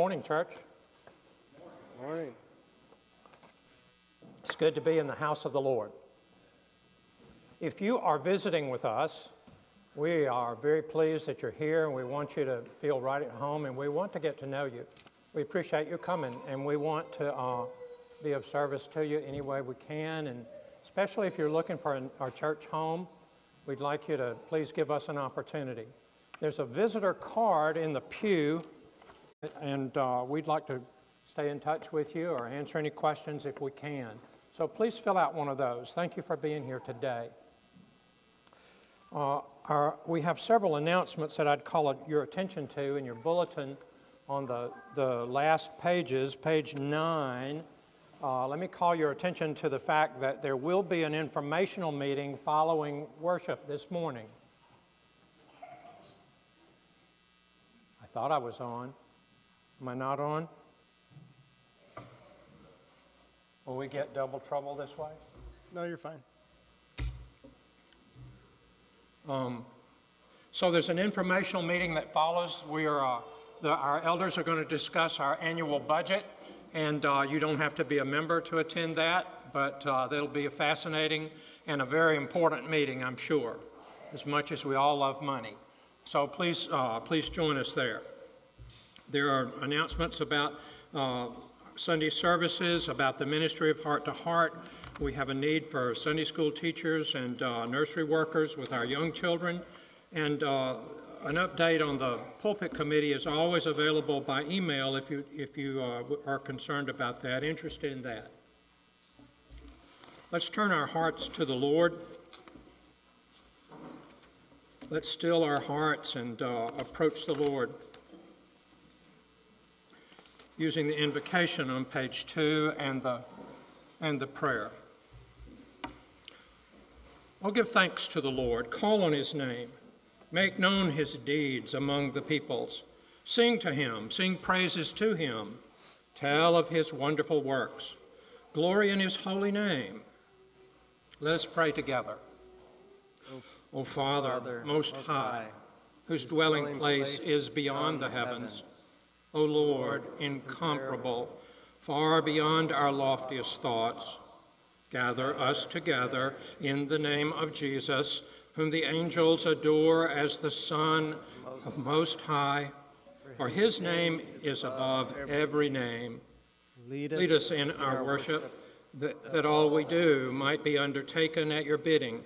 Good morning, church. Morning. It's good to be in the house of the Lord. If you are visiting with us, we are very pleased that you're here and we want you to feel right at home and we want to get to know you. We appreciate you coming and we want to uh, be of service to you any way we can. And especially if you're looking for an, our church home, we'd like you to please give us an opportunity. There's a visitor card in the pew, and uh, we'd like to stay in touch with you or answer any questions if we can. So please fill out one of those. Thank you for being here today. Uh, our, we have several announcements that I'd call your attention to in your bulletin on the, the last pages, page 9. Uh, let me call your attention to the fact that there will be an informational meeting following worship this morning. I thought I was on. Am I not on? Will we get double trouble this way? No, you're fine. Um, so there's an informational meeting that follows. We are, uh, the, our elders are going to discuss our annual budget, and uh, you don't have to be a member to attend that, but uh, that'll be a fascinating and a very important meeting, I'm sure, as much as we all love money. So please, uh, please join us there. There are announcements about uh, Sunday services, about the ministry of Heart to Heart. We have a need for Sunday school teachers and uh, nursery workers with our young children. And uh, an update on the pulpit committee is always available by email if you, if you uh, are concerned about that, interested in that. Let's turn our hearts to the Lord. Let's still our hearts and uh, approach the Lord using the invocation on page two and the, and the prayer. I'll give thanks to the Lord, call on his name, make known his deeds among the peoples, sing to him, sing praises to him, tell of his wonderful works, glory in his holy name. Let us pray together. O, Father, Father, most, most high, high, whose dwelling place is beyond the heavens, heavens O Lord, incomparable, far beyond our loftiest thoughts. Gather us together in the name of Jesus, whom the angels adore as the Son of Most High, for his name is above every name. Lead us in our worship, that, that all we do might be undertaken at your bidding,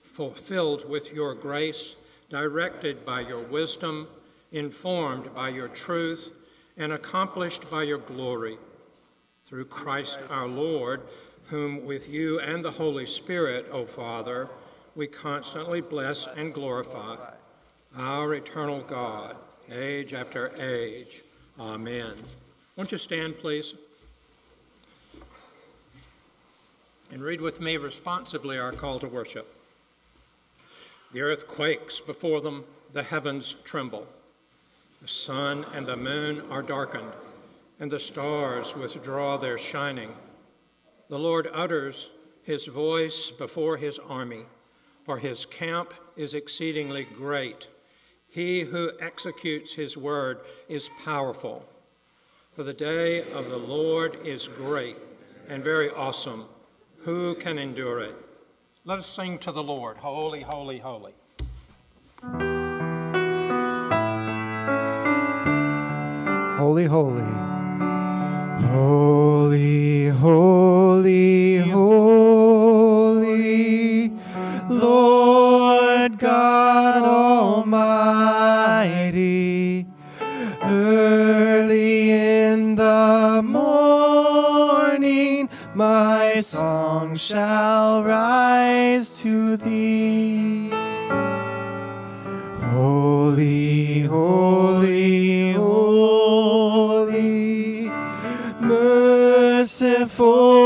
fulfilled with your grace, directed by your wisdom, informed by your truth, and accomplished by your glory. Through Christ our Lord, whom with you and the Holy Spirit, O Father, we constantly bless and glorify, our eternal God, age after age. Amen. Won't you stand, please? And read with me responsibly our call to worship. The earth quakes before them, the heavens tremble. The sun and the moon are darkened, and the stars withdraw their shining. The Lord utters his voice before his army, for his camp is exceedingly great. He who executes his word is powerful. For the day of the Lord is great and very awesome. Who can endure it? Let us sing to the Lord Holy, holy, holy. Holy, holy. Holy, holy, holy, Lord God Almighty. Early in the morning, my song shall rise to thee. Merciful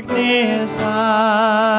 darkness I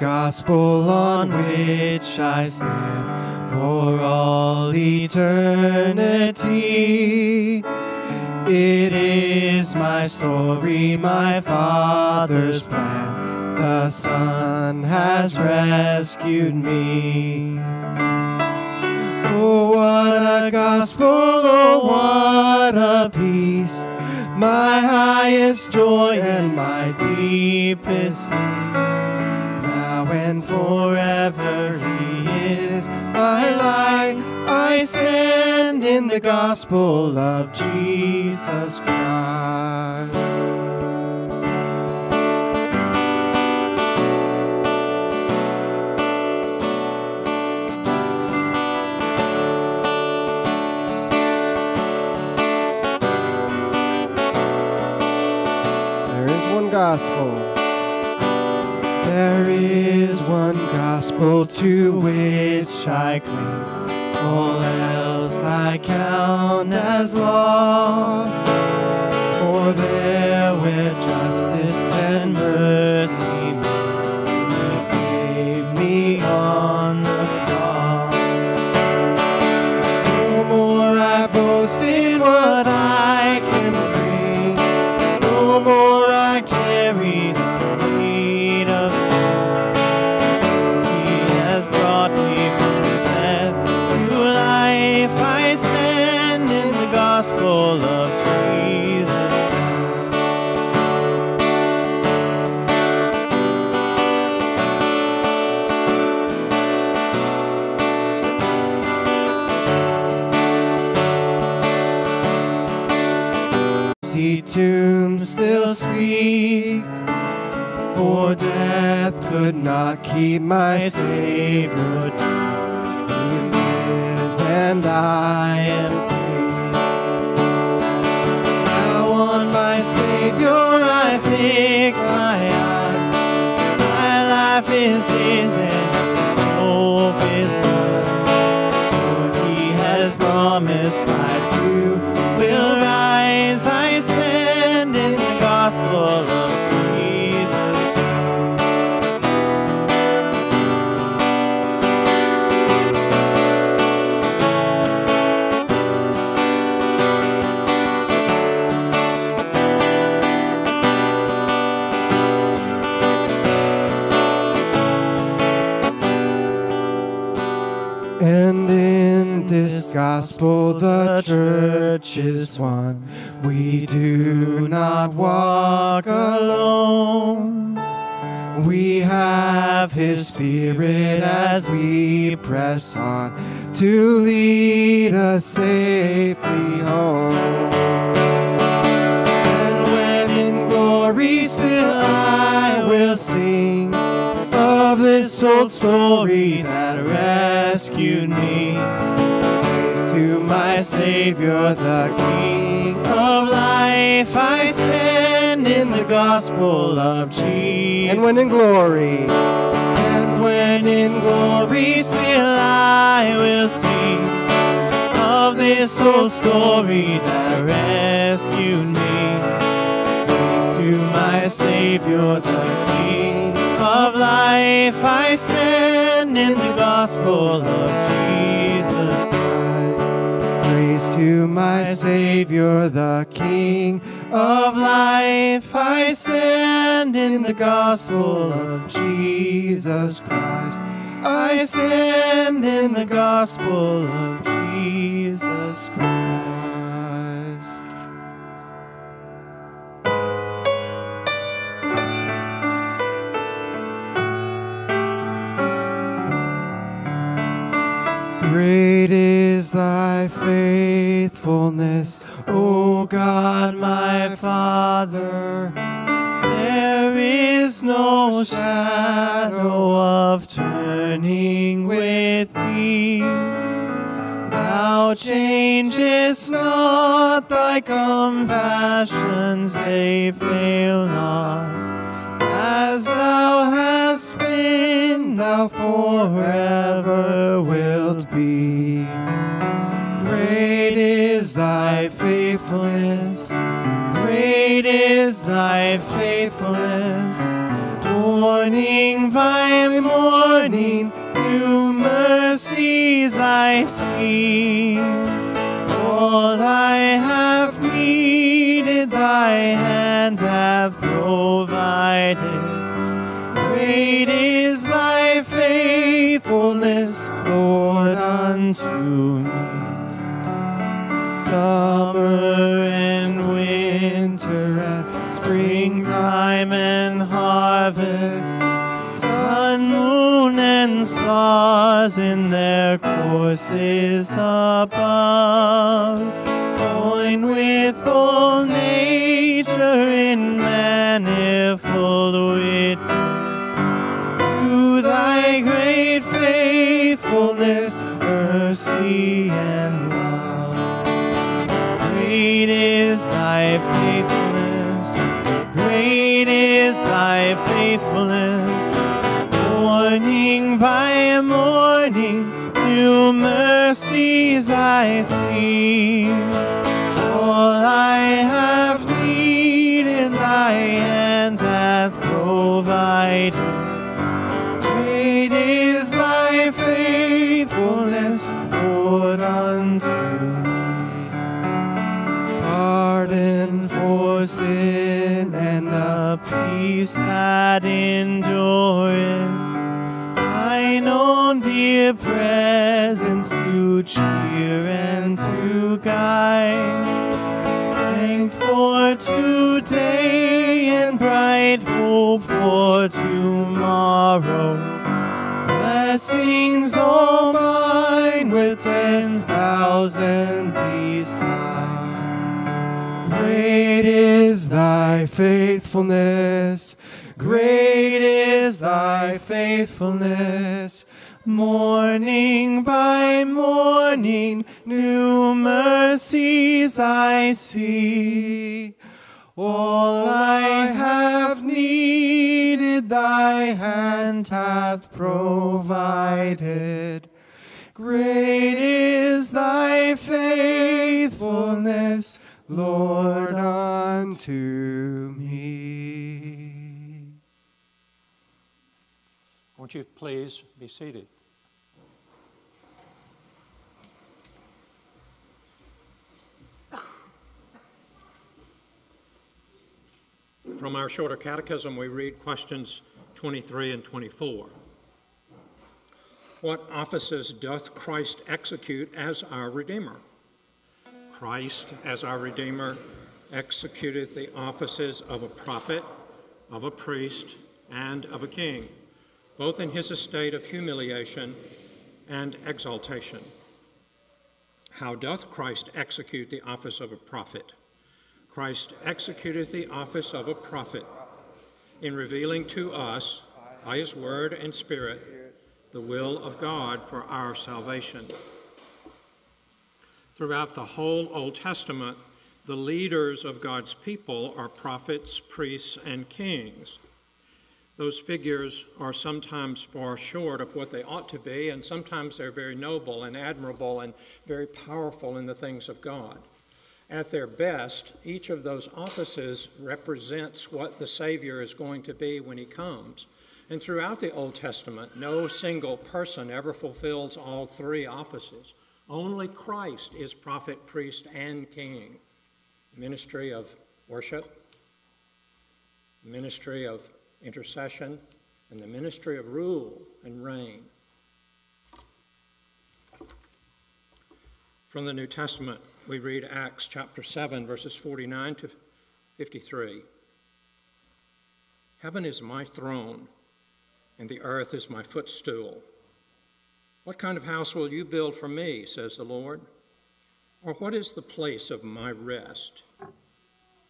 gospel on which I stand for all eternity. It is my story, my Father's plan. The Son has rescued me. Oh, what a gospel, oh, what a peace. My highest joy and my deepest need and forever he is my light. I stand in the gospel of Jesus Christ. gospel. one gospel to which I cling. All else I count as lost. The church is one. We do not walk alone. We have His Spirit as we press on to lead us safely home. And when in glory still I will sing of this old story that rescued me. My Savior, the King of life. I stand in the gospel of Jesus. And when in glory, and when in glory still I will sing of this old story that rescued me. To my Savior, the King of life. I stand in the gospel of Jesus to my Savior, the King of life. I stand in the gospel of Jesus Christ. I stand in the gospel of Jesus Christ. Great is thy faithfulness, O God my Father. There is no shadow of turning with thee. Thou changest not thy compassions, they fail not. As thou hast thou forever wilt be. Great is thy faithfulness, great is thy faithfulness. Morning by morning, new mercies I see. All I have needed, thy hand hath provided. Great faithfulness, Lord, unto me. Summer and winter and springtime and harvest, sun, moon, and stars in their courses above, join with all nature in manifold and love. Great is thy faithfulness, great is thy faithfulness. Morning by morning, new mercies I see. All I have peace that endureth. Thine own dear presence to cheer and to guide. Thanks for today and bright hope for tomorrow. Blessings all mine with ten thousand thy faithfulness, great is thy faithfulness. Morning by morning, new mercies I see. All I have needed, thy hand hath provided. Great is thy faithfulness, Lord, unto me. Won't you please be seated? From our shorter catechism, we read questions 23 and 24. What offices doth Christ execute as our Redeemer? Christ, as our Redeemer, executeth the offices of a prophet, of a priest, and of a king, both in his estate of humiliation and exaltation. How doth Christ execute the office of a prophet? Christ executeth the office of a prophet in revealing to us, by his word and spirit, the will of God for our salvation. Throughout the whole Old Testament, the leaders of God's people are prophets, priests, and kings. Those figures are sometimes far short of what they ought to be, and sometimes they're very noble and admirable and very powerful in the things of God. At their best, each of those offices represents what the Savior is going to be when he comes. And throughout the Old Testament, no single person ever fulfills all three offices. Only Christ is prophet, priest, and king. Ministry of worship, ministry of intercession, and the ministry of rule and reign. From the New Testament, we read Acts chapter 7, verses 49 to 53. Heaven is my throne and the earth is my footstool. What kind of house will you build for me, says the Lord? Or what is the place of my rest?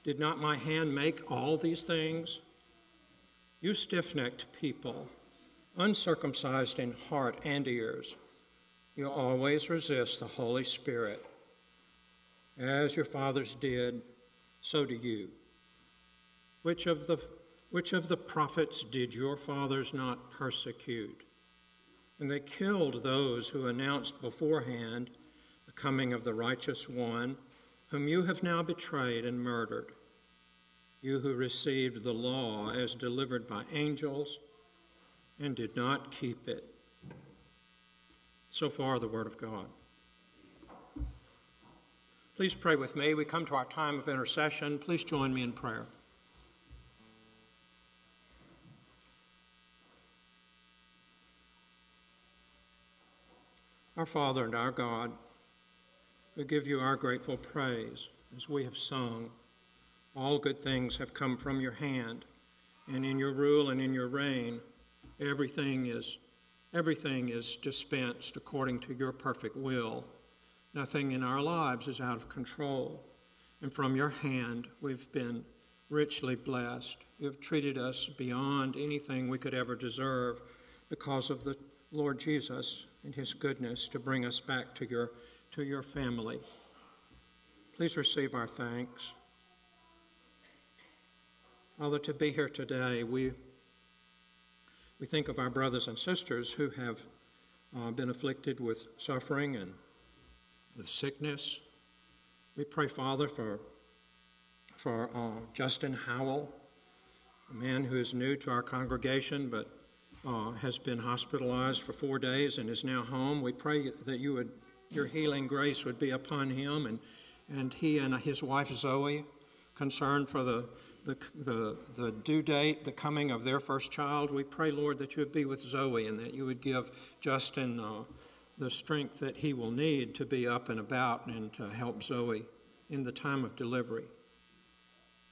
Did not my hand make all these things? You stiff necked people, uncircumcised in heart and ears, you always resist the Holy Spirit. As your fathers did, so do you. Which of the which of the prophets did your fathers not persecute? And they killed those who announced beforehand the coming of the righteous one, whom you have now betrayed and murdered. You who received the law as delivered by angels and did not keep it. So far, the Word of God. Please pray with me. We come to our time of intercession. Please join me in prayer. Our Father and our God, we give you our grateful praise as we have sung. All good things have come from your hand, and in your rule and in your reign, everything is everything is dispensed according to your perfect will. Nothing in our lives is out of control. And from your hand, we've been richly blessed. You've treated us beyond anything we could ever deserve because of the Lord Jesus and his goodness to bring us back to your, to your family. Please receive our thanks. Father, to be here today, we, we think of our brothers and sisters who have uh, been afflicted with suffering and with sickness. We pray, Father, for, for uh, Justin Howell, a man who is new to our congregation, but uh, has been hospitalized for four days and is now home. We pray that you would, your healing grace would be upon him and, and he and his wife Zoe, concerned for the, the, the, the due date, the coming of their first child. We pray, Lord, that you would be with Zoe and that you would give Justin uh, the strength that he will need to be up and about and to help Zoe in the time of delivery.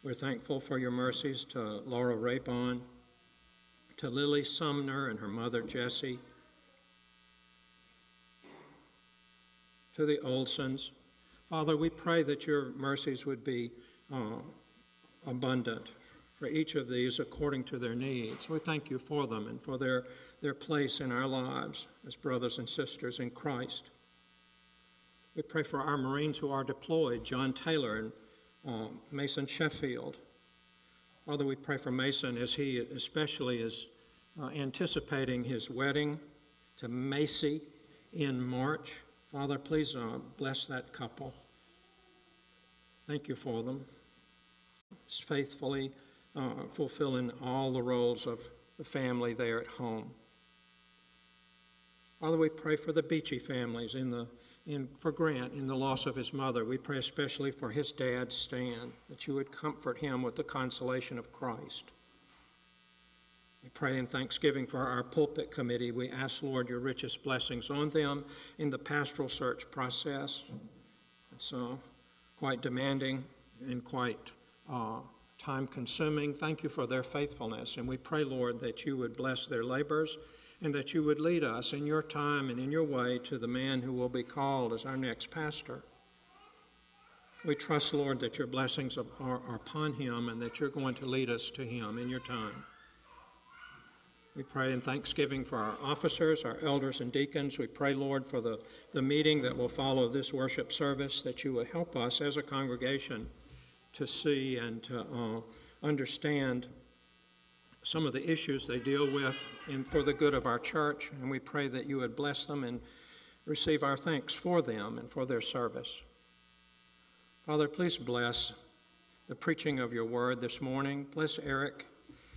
We're thankful for your mercies to Laura Rapon to Lily Sumner and her mother Jessie, to the Olsons. Father, we pray that your mercies would be uh, abundant for each of these according to their needs. We thank you for them and for their, their place in our lives as brothers and sisters in Christ. We pray for our Marines who are deployed, John Taylor and uh, Mason Sheffield. Father, we pray for Mason as he especially is uh, anticipating his wedding to Macy in March. Father, please uh, bless that couple. Thank you for them. faithfully uh, fulfilling all the roles of the family there at home. Father, we pray for the Beachy families in the in, for Grant in the loss of his mother. We pray especially for his dad, Stan, that you would comfort him with the consolation of Christ. We pray in thanksgiving for our pulpit committee. We ask, Lord, your richest blessings on them in the pastoral search process. It's uh, quite demanding and quite uh, time consuming. Thank you for their faithfulness. And we pray, Lord, that you would bless their labors and that you would lead us in your time and in your way to the man who will be called as our next pastor. We trust, Lord, that your blessings are, upon him and that you're going to lead us to him in your time. We pray in thanksgiving for our officers, our elders, and deacons. We pray, Lord, for the, the meeting that will follow this worship service, that you will help us as a congregation to see and to uh, understand some of the issues they deal with and for the good of our church. And we pray that you would bless them and receive our thanks for them and for their service. Father, please bless the preaching of your word this morning. Bless Eric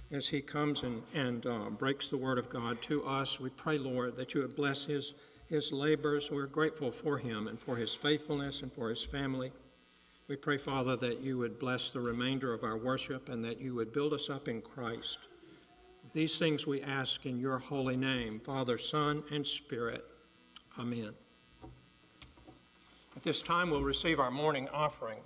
as he comes and, and uh, breaks the word of God to us. We pray, Lord, that you would bless his, his labors. We're grateful for him and for his faithfulness and for his family. We pray, Father, that you would bless the remainder of our worship and that you would build us up in Christ. These things we ask in your holy name, Father, Son, and Spirit. Amen. At this time, we'll receive our morning offering.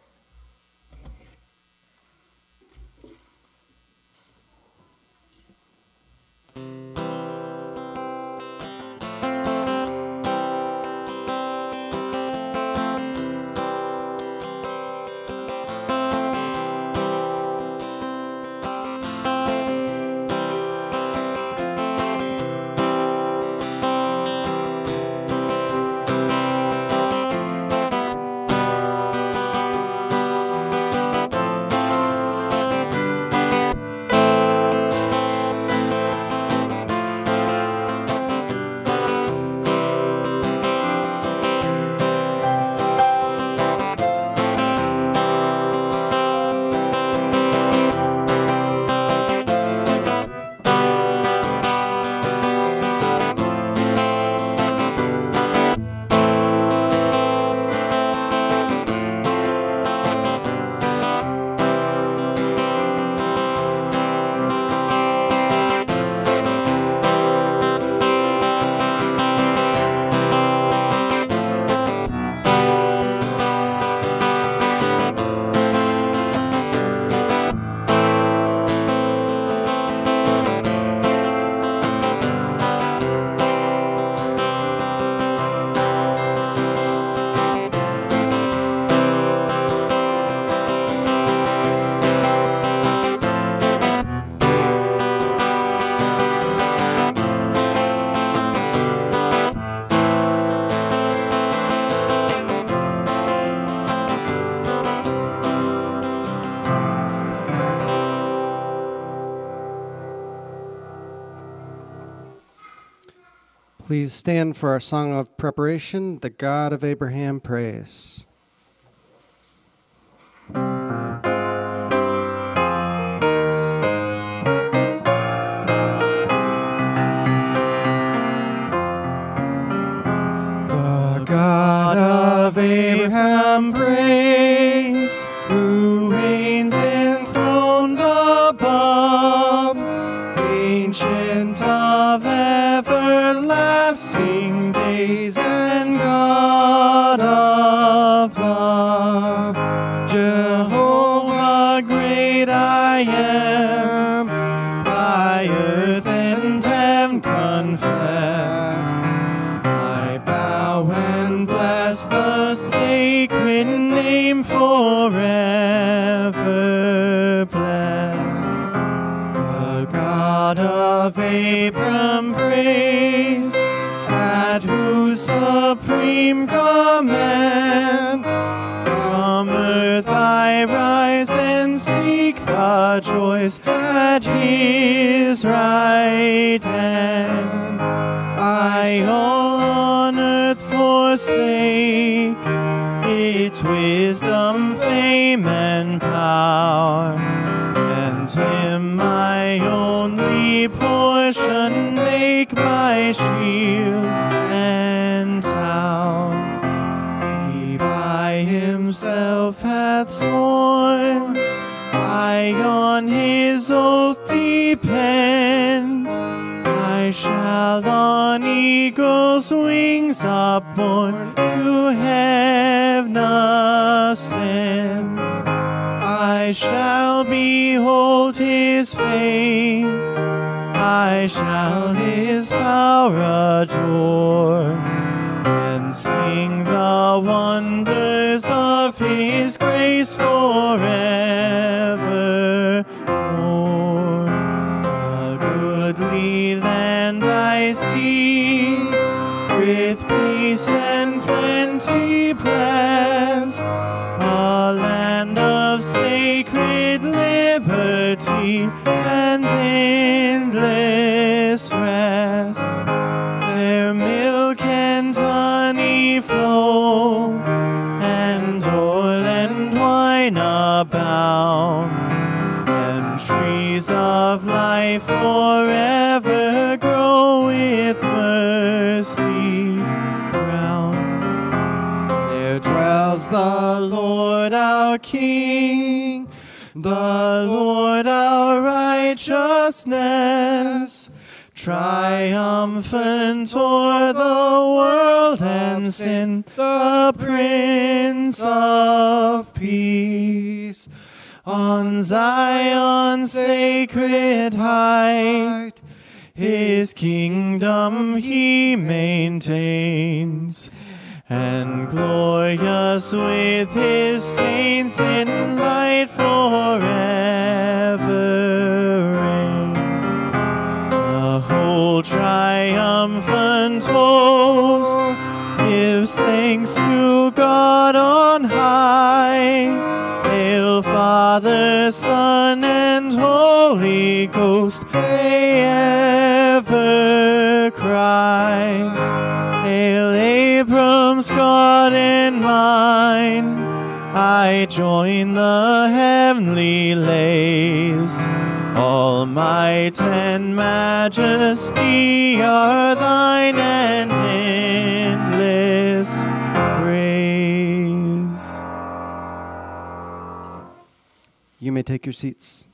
Please stand for our song of preparation, The God of Abraham Praise. Power adore and sing the wonders of his grace forevermore. The Lord our righteousness, triumphant o'er the world and sin, the Prince of Peace. On Zion's sacred height, his kingdom he maintains, and glorious with his saints in light forever reigns. The whole triumphant host gives thanks to God on high. Hail, Father, Son, and Holy Ghost, they ever cry. Hail, Abram's God and mine. I join the heavenly lays. All might and majesty are thine and endless praise. You may take your seats.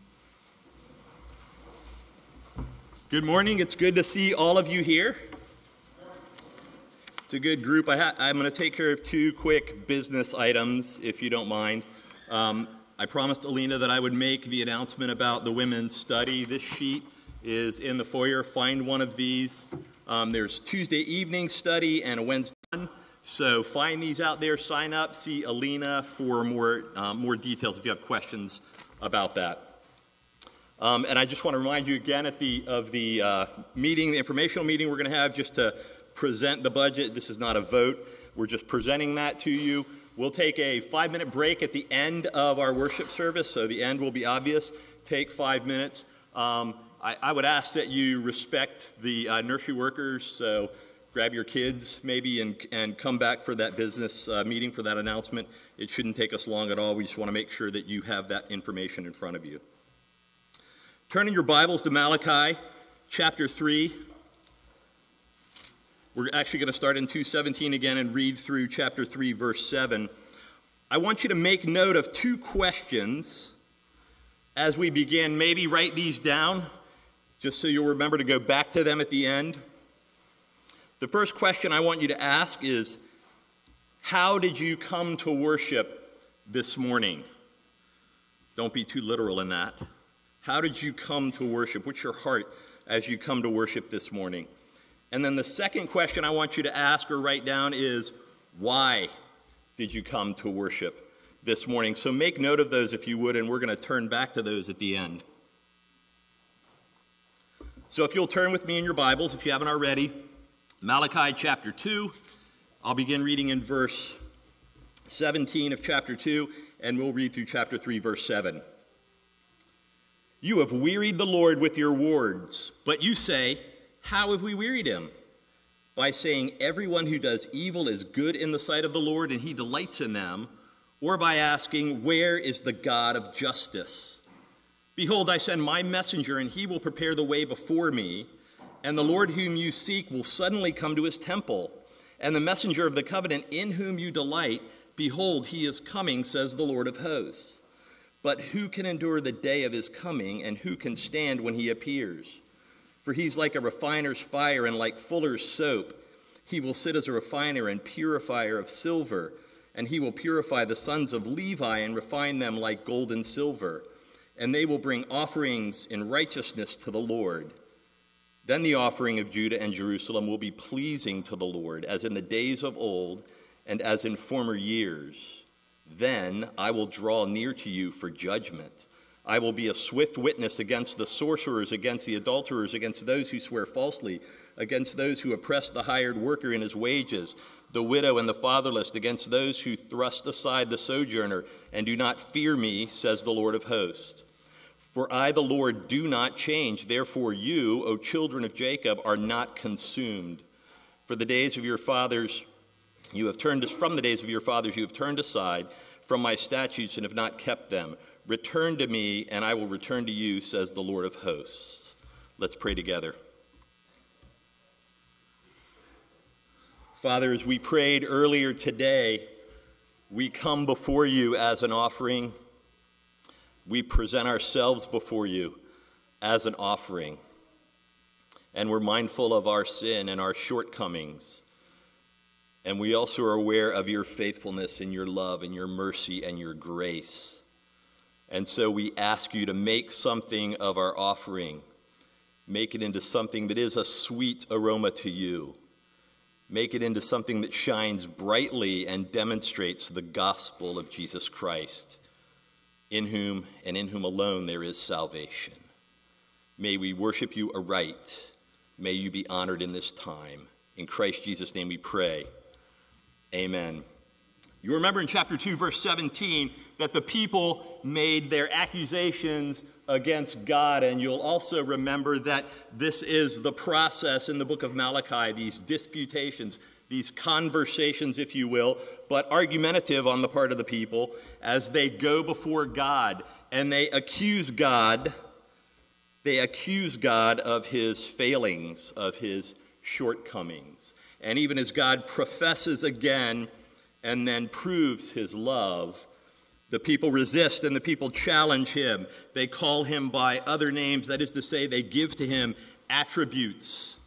Good morning. It's good to see all of you here. It's a good group. I I'm going to take care of two quick business items, if you don't mind. Um, I promised Alina that I would make the announcement about the women's study. This sheet is in the foyer. Find one of these. Um, there's Tuesday evening study and a Wednesday. one. So find these out there. Sign up. See Alina for more um, more details if you have questions about that. Um, and I just want to remind you again at the, of the uh, meeting, the informational meeting we're going to have just to present the budget. This is not a vote. We're just presenting that to you. We'll take a five minute break at the end of our worship service, so the end will be obvious. Take five minutes. Um, I, I would ask that you respect the uh, nursery workers, so grab your kids maybe and, and come back for that business uh, meeting for that announcement. It shouldn't take us long at all. We just want to make sure that you have that information in front of you. Turning your Bibles to Malachi chapter 3. We're actually going to start in 217 again and read through chapter 3, verse 7. I want you to make note of two questions as we begin. Maybe write these down just so you'll remember to go back to them at the end. The first question I want you to ask is How did you come to worship this morning? Don't be too literal in that. How did you come to worship? What's your heart as you come to worship this morning? And then the second question I want you to ask or write down is why did you come to worship this morning? So make note of those if you would, and we're going to turn back to those at the end. So if you'll turn with me in your Bibles, if you haven't already, Malachi chapter 2. I'll begin reading in verse 17 of chapter 2, and we'll read through chapter 3, verse 7. You have wearied the Lord with your words, but you say, How have we wearied him? By saying, Everyone who does evil is good in the sight of the Lord, and he delights in them, or by asking, Where is the God of justice? Behold, I send my messenger, and he will prepare the way before me, and the Lord whom you seek will suddenly come to his temple, and the messenger of the covenant in whom you delight, behold, he is coming, says the Lord of hosts. But who can endure the day of his coming, and who can stand when he appears? For he's like a refiner's fire and like fuller's soap. He will sit as a refiner and purifier of silver, and he will purify the sons of Levi and refine them like gold and silver. And they will bring offerings in righteousness to the Lord. Then the offering of Judah and Jerusalem will be pleasing to the Lord, as in the days of old and as in former years. Then I will draw near to you for judgment. I will be a swift witness against the sorcerers, against the adulterers, against those who swear falsely, against those who oppress the hired worker in his wages, the widow and the fatherless, against those who thrust aside the sojourner and do not fear me, says the Lord of hosts. For I, the Lord, do not change. Therefore, you, O children of Jacob, are not consumed. For the days of your fathers, you have turned from the days of your fathers, you have turned aside from my statutes and have not kept them. Return to me, and I will return to you, says the Lord of hosts. Let's pray together. Father, as we prayed earlier today, we come before you as an offering. We present ourselves before you as an offering. And we're mindful of our sin and our shortcomings. And we also are aware of your faithfulness and your love and your mercy and your grace. And so we ask you to make something of our offering, make it into something that is a sweet aroma to you. Make it into something that shines brightly and demonstrates the gospel of Jesus Christ, in whom and in whom alone there is salvation. May we worship you aright. May you be honored in this time. In Christ Jesus' name we pray. Amen. You remember in chapter 2, verse 17, that the people made their accusations against God, and you'll also remember that this is the process in the book of Malachi these disputations, these conversations, if you will, but argumentative on the part of the people as they go before God and they accuse God. They accuse God of his failings, of his shortcomings. And even as God professes again, and then proves his love. The people resist and the people challenge him. They call him by other names, that is to say, they give to him attributes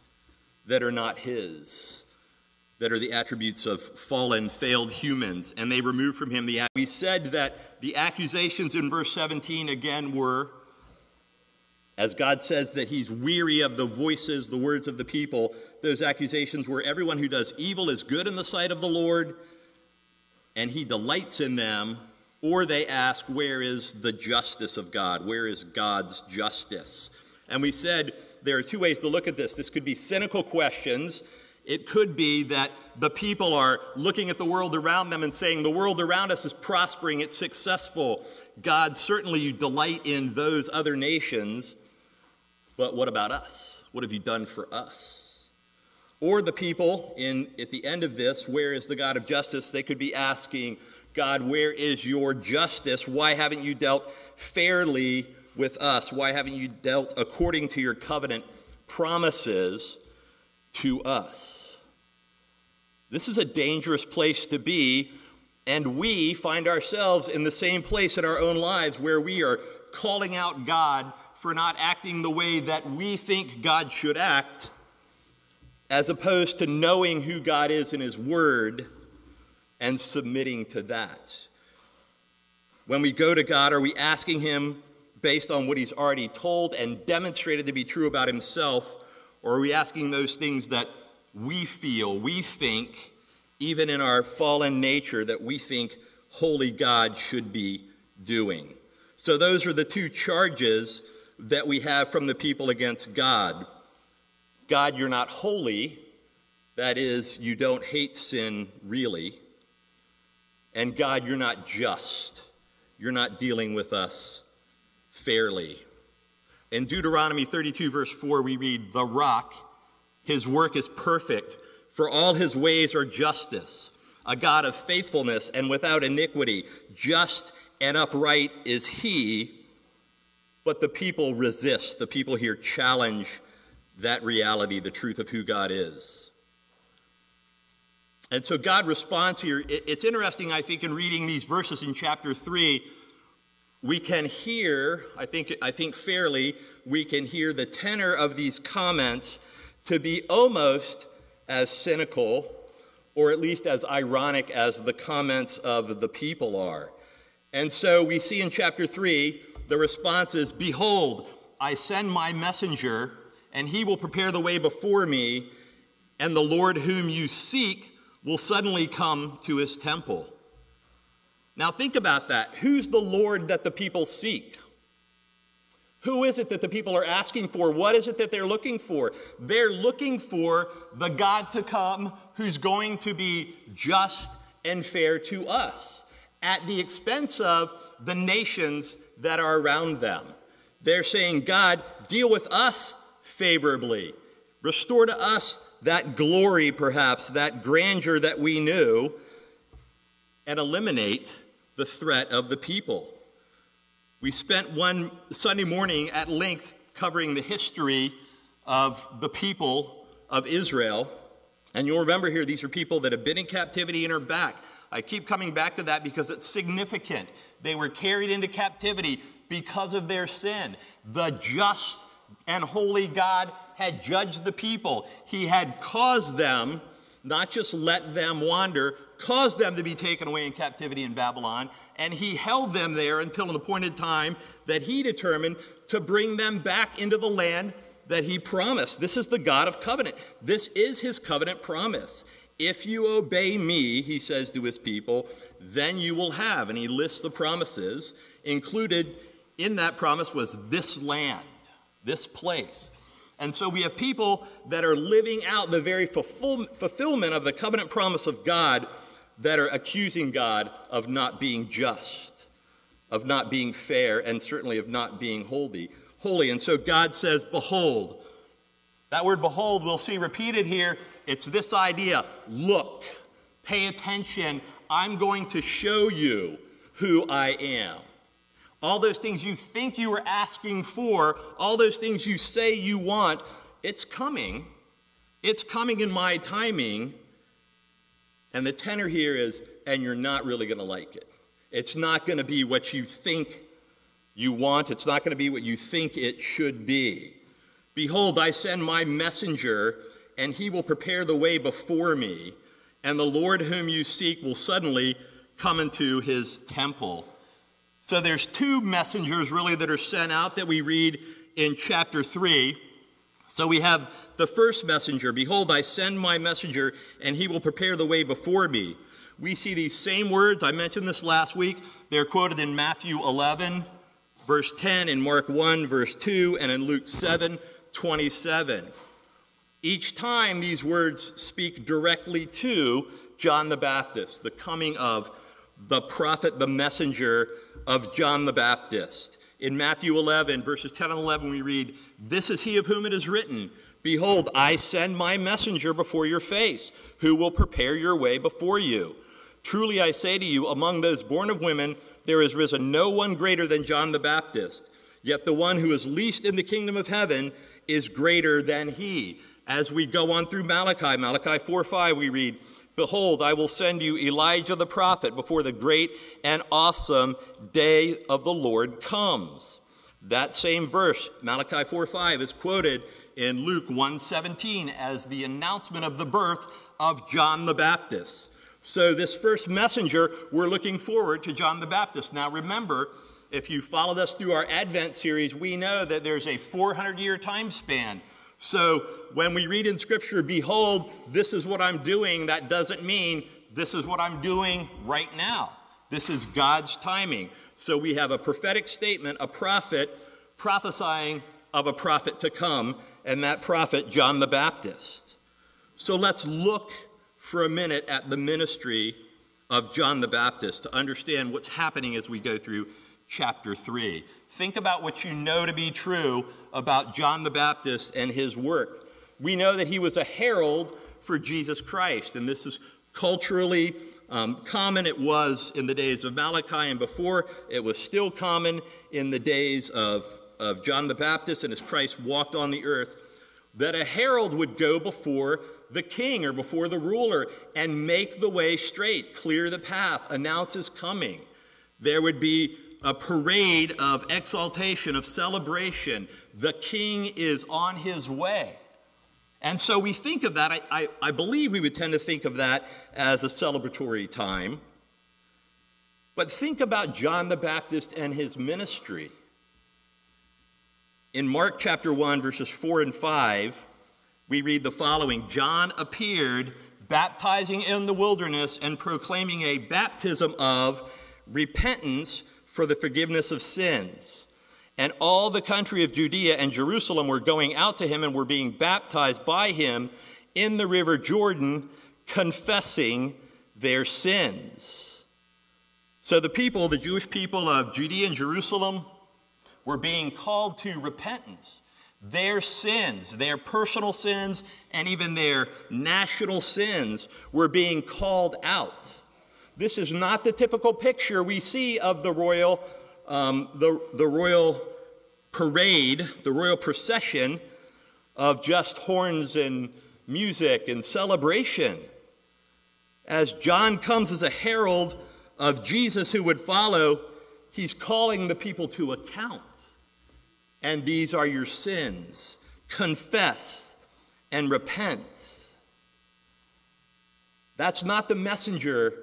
that are not his, that are the attributes of fallen, failed humans, and they remove from him the. We said that the accusations in verse 17 again were, as God says that he's weary of the voices, the words of the people, those accusations were everyone who does evil is good in the sight of the Lord and he delights in them, or they ask, Where is the justice of God? Where is God's justice? And we said there are two ways to look at this. This could be cynical questions. It could be that the people are looking at the world around them and saying, The world around us is prospering, it's successful. God, certainly you delight in those other nations, but what about us? What have you done for us? Or the people in at the end of this, where is the God of justice? They could be asking, God, where is your justice? Why haven't you dealt fairly with us? Why haven't you dealt according to your covenant promises to us? This is a dangerous place to be, and we find ourselves in the same place in our own lives where we are calling out God for not acting the way that we think God should act as opposed to knowing who God is in His Word and submitting to that. When we go to God, are we asking Him based on what He's already told and demonstrated to be true about Himself, or are we asking those things that we feel, we think, even in our fallen nature, that we think holy God should be doing? So, those are the two charges that we have from the people against God. God, you're not holy. That is, you don't hate sin really. And God, you're not just. You're not dealing with us fairly. In Deuteronomy 32, verse 4, we read, The rock, his work is perfect, for all his ways are justice, a God of faithfulness and without iniquity. Just and upright is he. But the people resist. The people here challenge that reality, the truth of who God is. And so God responds here. It's interesting, I think, in reading these verses in chapter 3, we can hear, I think, I think fairly, we can hear the tenor of these comments to be almost as cynical or at least as ironic as the comments of the people are. And so we see in chapter 3, the response is Behold, I send my messenger, and he will prepare the way before me, and the Lord whom you seek will suddenly come to his temple. Now think about that. Who's the Lord that the people seek? Who is it that the people are asking for? What is it that they're looking for? They're looking for the God to come who's going to be just and fair to us at the expense of the nations that are around them. They're saying, God, deal with us favorably. Restore to us that glory, perhaps, that grandeur that we knew, and eliminate the threat of the people. We spent one Sunday morning at length covering the history of the people of Israel. And you'll remember here, these are people that have been in captivity and are back. I keep coming back to that because it's significant. They were carried into captivity because of their sin. The just and holy God had judged the people, He had caused them, not just let them wander, caused them to be taken away in captivity in Babylon, and He held them there until an appointed time that He determined to bring them back into the land that He promised. This is the God of covenant. This is His covenant promise. If you obey me, he says to his people, then you will have. And he lists the promises. Included in that promise was this land, this place. And so we have people that are living out the very fulfill- fulfillment of the covenant promise of God that are accusing God of not being just, of not being fair, and certainly of not being holy. Holy. And so God says, Behold. That word behold we'll see repeated here it's this idea look, pay attention. I'm going to show you who I am. All those things you think you were asking for, all those things you say you want, it's coming. It's coming in my timing. And the tenor here is, and you're not really going to like it. It's not going to be what you think you want, it's not going to be what you think it should be. Behold, I send my messenger and he will prepare the way before me, and the Lord whom you seek will suddenly come into his temple. So there's two messengers really that are sent out that we read in chapter 3. So we have the first messenger Behold, I send my messenger, and he will prepare the way before me. We see these same words. I mentioned this last week. They're quoted in Matthew 11, verse 10, in Mark 1, verse 2, and in Luke 7, 27. Each time these words speak directly to John the Baptist, the coming of the prophet, the messenger of John the Baptist. In Matthew 11, verses 10 and 11, we read, This is he of whom it is written, Behold, I send my messenger before your face, who will prepare your way before you. Truly I say to you, among those born of women, there has risen no one greater than John the Baptist. Yet the one who is least in the kingdom of heaven is greater than he. As we go on through Malachi, Malachi 4 5, we read, Behold, I will send you Elijah the prophet before the great and awesome day of the Lord comes. That same verse, Malachi 4 5, is quoted in Luke 1:17 as the announcement of the birth of John the Baptist. So this first messenger, we're looking forward to John the Baptist. Now remember, if you followed us through our Advent series, we know that there's a 400 year time span so when we read in Scripture, behold, this is what I'm doing, that doesn't mean this is what I'm doing right now. This is God's timing. So we have a prophetic statement, a prophet prophesying of a prophet to come, and that prophet, John the Baptist. So let's look for a minute at the ministry of John the Baptist to understand what's happening as we go through chapter 3. Think about what you know to be true about John the Baptist and his work. We know that he was a herald for Jesus Christ, and this is culturally um, common. It was in the days of Malachi and before. It was still common in the days of, of John the Baptist and as Christ walked on the earth that a herald would go before the king or before the ruler and make the way straight, clear the path, announce his coming. There would be a parade of exaltation, of celebration. The king is on his way. And so we think of that, I, I, I, believe we would tend to think of that as a celebratory time. But think about John the Baptist and his ministry. In Mark chapter 1, verses 4 and 5, we read the following John appeared baptizing in the wilderness and proclaiming a baptism of repentance for the forgiveness of sins. And all the country of Judea and Jerusalem were going out to him and were being baptized by him in the river Jordan, confessing their sins. So the people, the Jewish people of Judea and Jerusalem, were being called to repentance their sins, their personal sins, and even their national sins were being called out. This is not the typical picture we see of the royal, um, the, the royal parade, the royal procession of just horns and music and celebration. As John comes as a herald of Jesus who would follow, he's calling the people to account and these are your sins. Confess and repent. That's not the messenger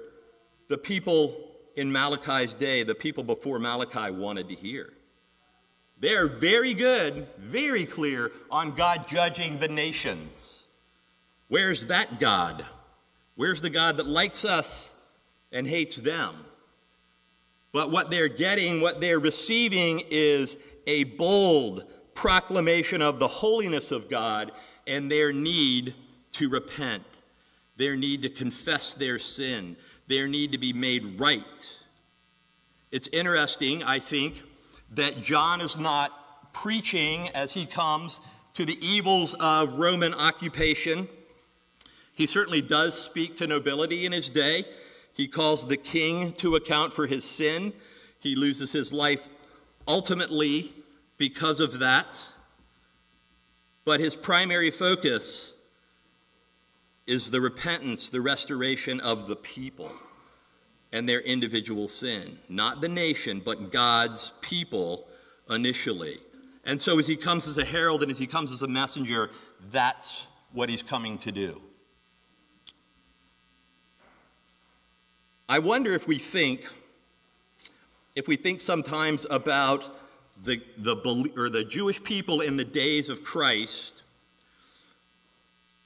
the people in Malachi's day, the people before Malachi, wanted to hear. They're very good, very clear on God judging the nations. Where's that God? Where's the God that likes us and hates them? But what they're getting, what they're receiving is a bold proclamation of the holiness of God and their need to repent, their need to confess their sin, their need to be made right. It's interesting, I think, that John is not preaching as he comes to the evils of Roman occupation. He certainly does speak to nobility in his day. He calls the king to account for his sin. He loses his life ultimately because of that. But his primary focus is the repentance, the restoration of the people and their individual sin. Not the nation, but God's people initially. And so, as he comes as a herald and as he comes as a messenger, that's what he's coming to do. I wonder if we think if we think sometimes about the, the, or the Jewish people in the days of Christ,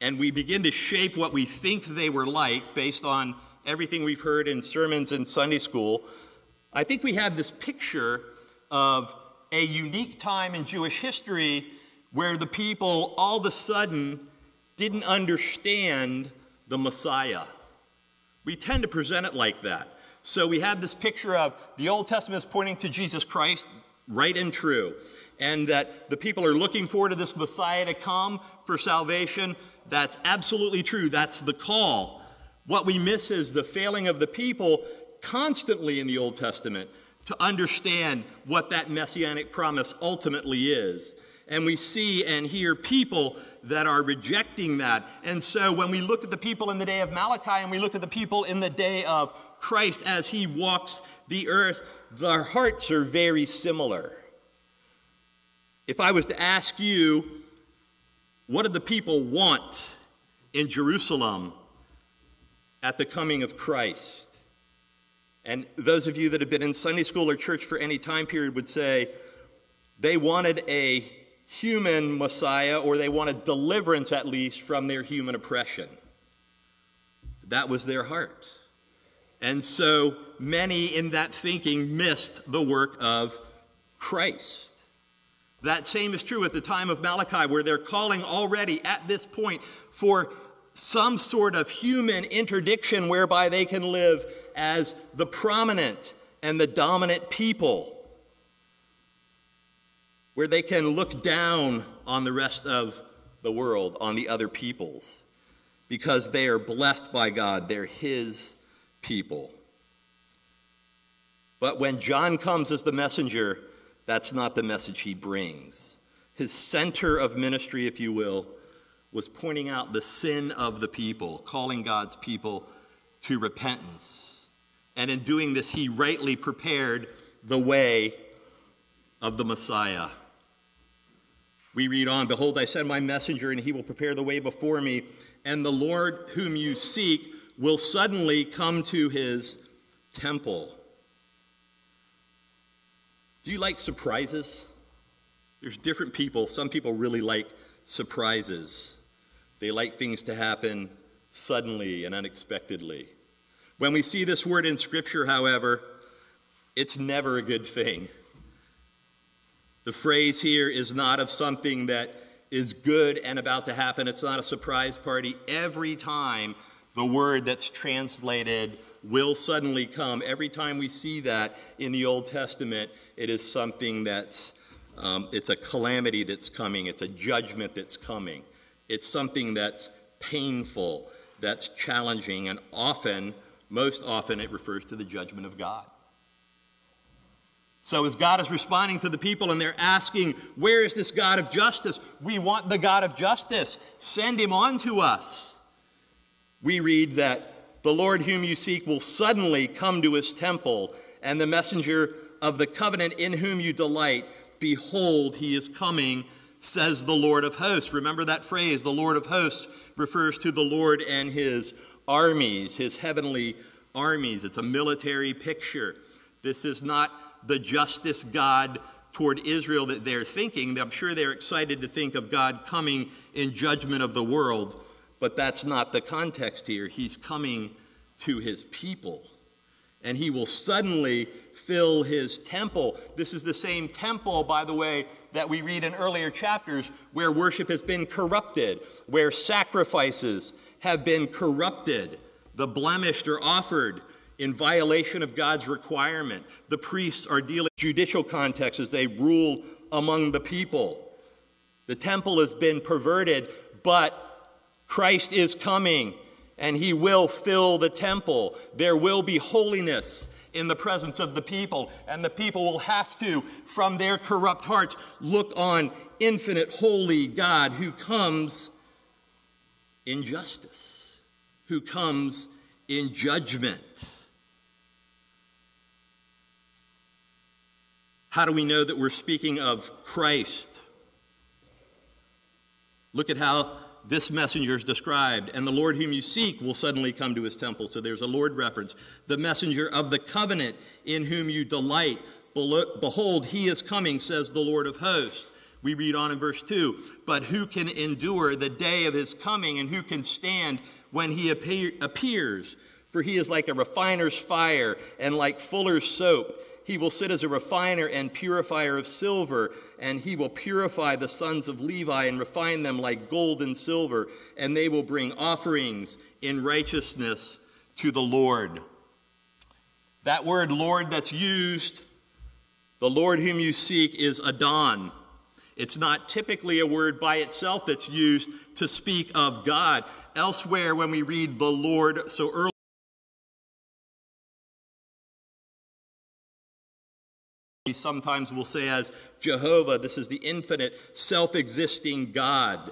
and we begin to shape what we think they were like based on everything we've heard in sermons in Sunday school, I think we have this picture of a unique time in Jewish history where the people all of a sudden didn't understand the Messiah. We tend to present it like that. So we have this picture of the Old Testament is pointing to Jesus Christ, right and true, and that the people are looking forward to this Messiah to come for salvation. That's absolutely true. That's the call. What we miss is the failing of the people constantly in the Old Testament to understand what that messianic promise ultimately is. And we see and hear people that are rejecting that. And so when we look at the people in the day of Malachi and we look at the people in the day of Christ as he walks the earth, their hearts are very similar. If I was to ask you, what did the people want in Jerusalem at the coming of Christ? And those of you that have been in Sunday school or church for any time period would say they wanted a human Messiah or they wanted deliverance at least from their human oppression. That was their heart. And so many in that thinking missed the work of Christ. That same is true at the time of Malachi, where they're calling already at this point for some sort of human interdiction whereby they can live as the prominent and the dominant people, where they can look down on the rest of the world, on the other peoples, because they are blessed by God, they're His people. But when John comes as the messenger, that's not the message he brings. His center of ministry, if you will, was pointing out the sin of the people, calling God's people to repentance. And in doing this, he rightly prepared the way of the Messiah. We read on Behold, I send my messenger, and he will prepare the way before me. And the Lord whom you seek will suddenly come to his temple. Do you like surprises? There's different people. Some people really like surprises, they like things to happen suddenly and unexpectedly. When we see this word in Scripture, however, it's never a good thing. The phrase here is not of something that is good and about to happen. It's not a surprise party. Every time the word that's translated will suddenly come, every time we see that in the Old Testament, it is something that's um, it's a calamity that's coming. It's a judgment that's coming. It's something that's painful, that's challenging, and often, most often, it refers to the judgment of God. So, as God is responding to the people and they're asking, Where is this God of justice? We want the God of justice. Send him on to us. We read that the Lord whom you seek will suddenly come to his temple, and the messenger of the covenant in whom you delight, behold, he is coming, says the Lord of hosts. Remember that phrase, the Lord of hosts refers to the Lord and his armies, his heavenly armies. It's a military picture. This is not the justice God toward Israel that they're thinking. I'm sure they're excited to think of God coming in judgment of the world, but that's not the context here. He's coming to his people, and he will suddenly fill his temple. This is the same temple, by the way, that we read in earlier chapters where worship has been corrupted, where sacrifices have been corrupted. The blemished are offered in violation of God's requirement. The priests are dealing judicial context as they rule among the people. The temple has been perverted, but Christ is coming and he will fill the temple. There will be holiness in the presence of the people, and the people will have to, from their corrupt hearts, look on infinite, holy God who comes in justice, who comes in judgment. How do we know that we're speaking of Christ? Look at how this messenger is described. And the Lord whom you seek will suddenly come to his temple. So there's a Lord reference. The messenger of the covenant in whom you delight. Behold, he is coming, says the Lord of hosts. We read on in verse 2 But who can endure the day of his coming, and who can stand when he appear, appears? For he is like a refiner's fire and like fuller's soap. He will sit as a refiner and purifier of silver, and he will purify the sons of Levi and refine them like gold and silver, and they will bring offerings in righteousness to the Lord. That word Lord that's used, the Lord whom you seek, is Adon. It's not typically a word by itself that's used to speak of God. Elsewhere, when we read the Lord so early, sometimes we'll say as Jehovah, this is the infinite, self existing God.